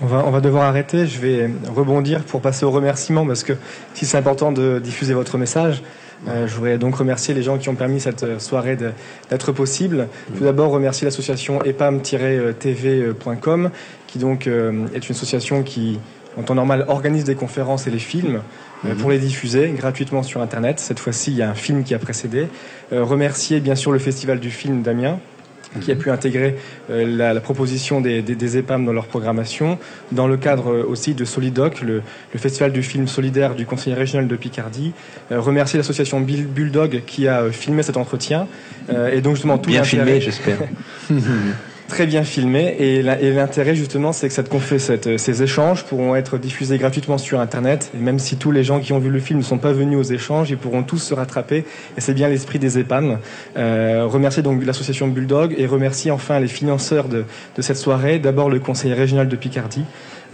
On va, on va devoir arrêter. Je vais rebondir pour passer aux remerciements parce que si c'est important de diffuser votre message, Euh, je voudrais donc remercier les gens qui ont permis cette euh, soirée d'être possible. Tout d'abord, remercier l'association epam-tv.com, qui donc est une association qui, en temps normal, organise des conférences et les films mhm. pour les diffuser gratuitement sur Internet. Cette fois-ci, il y a un film qui a précédé. remercier bien sûr le Festival du film d'Amiens qui a pu intégrer euh, la, proposition des, des, EPAM dans leur programmation, dans le cadre euh, aussi de Solidoc, le, festival du film solidaire du Conseil régional de Picardie. Euh, remercier l'association Bulldog qui a filmé cet entretien. et donc justement tout bien filmé, j'espère. très bien filmé. Et l'intérêt, justement, c'est que cette, cette, ces échanges pourront être diffusés gratuitement sur Internet. Et même si tous les gens qui ont vu le film ne sont pas venus aux échanges, ils pourront tous se rattraper. Et c'est bien l'esprit des EPAM. Euh, remercier donc l'association Bulldog et remercier enfin les financeurs de, de cette soirée. D'abord le conseil régional de Picardie.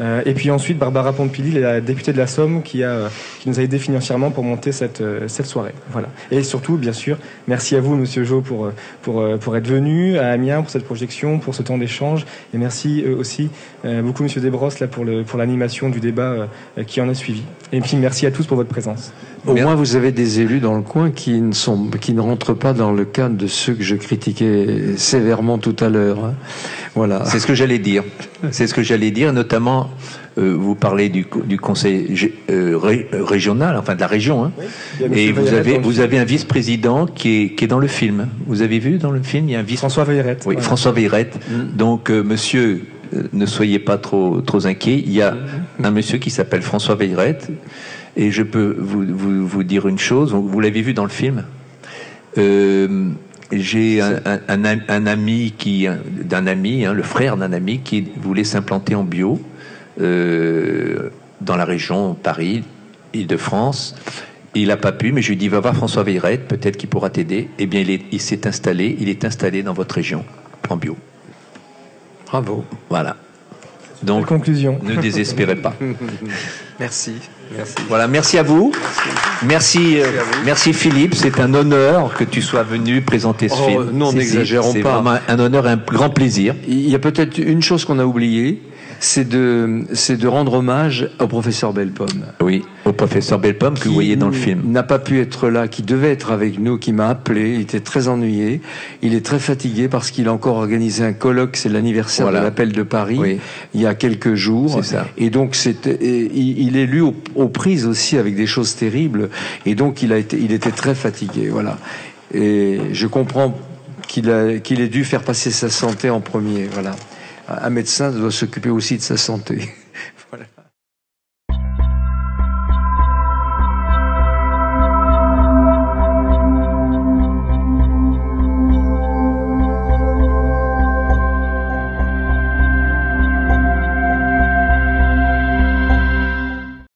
Euh, et puis ensuite, Barbara Pompili, la députée de la Somme, qui, a, qui nous a aidé financièrement pour monter cette, euh, cette soirée. Voilà. Et surtout, bien sûr, merci à vous, Monsieur Jo, pour, pour, pour être venu à Amiens pour cette projection, pour ce temps d'échange. Et merci euh, aussi beaucoup, Monsieur Desbrosses, là, pour, le, pour l'animation du débat qui en a suivi. Et puis, merci à tous pour votre présence. Au moins, vous avez des élus dans le coin qui ne, sont, qui ne rentrent pas dans le cadre de ceux que je critiquais sévèrement tout à l'heure. Hein. Voilà. C'est ce que j'allais dire. C'est ce que j'allais dire, notamment, euh, vous parlez du, du conseil euh, régional, enfin de la région, hein. et vous avez, vous avez un vice-président qui est, qui est dans le film. Vous avez vu dans le film, il y a un vice. François Veilleret. Oui, François Veilleret. Mm. Donc, euh, monsieur, ne soyez pas trop, trop inquiets. Il y a un monsieur qui s'appelle François Veilleret, et je peux vous, vous, vous dire une chose. Vous l'avez vu dans le film? Euh, j'ai un, un, un, ami qui, d'un ami, hein, le frère d'un ami qui voulait s'implanter en bio euh, dans la région Paris, Île-de-France. Il n'a pas pu, mais je lui ai dit va voir François Veilleret, peut-être qu'il pourra t'aider. Eh bien, il, il s'est installé, il est installé dans votre région en bio. Bravo. Voilà. Donc, conclusion. ne désespérez pas. merci. Merci. Voilà, merci à vous. Merci, euh, merci, Philippe. C'est un honneur que tu sois venu présenter ce oh, film. Non, n'exagérons pas. C'est vraiment un honneur et un grand plaisir. Il y a peut-être une chose qu'on a oubliée c'est de, c'est de rendre hommage au professeur Bellepomme. Oui, au professeur Bellepomme que vous voyez dans le film. N'a pas pu être là, qui devait être avec nous, qui m'a appelé. Il était très ennuyé. Il est très fatigué parce qu'il a encore organisé un colloque. C'est l'anniversaire de l'appel de Paris. Il y a quelques jours. Ça. Et donc, c'est, il, est lu aux, prises aussi avec des choses terribles. Et donc, il a été, il était très fatigué. Voilà. Et je comprends qu'il qu'il ait dû faire passer sa santé en premier. Voilà un médecin doit s'occuper aussi de sa santé.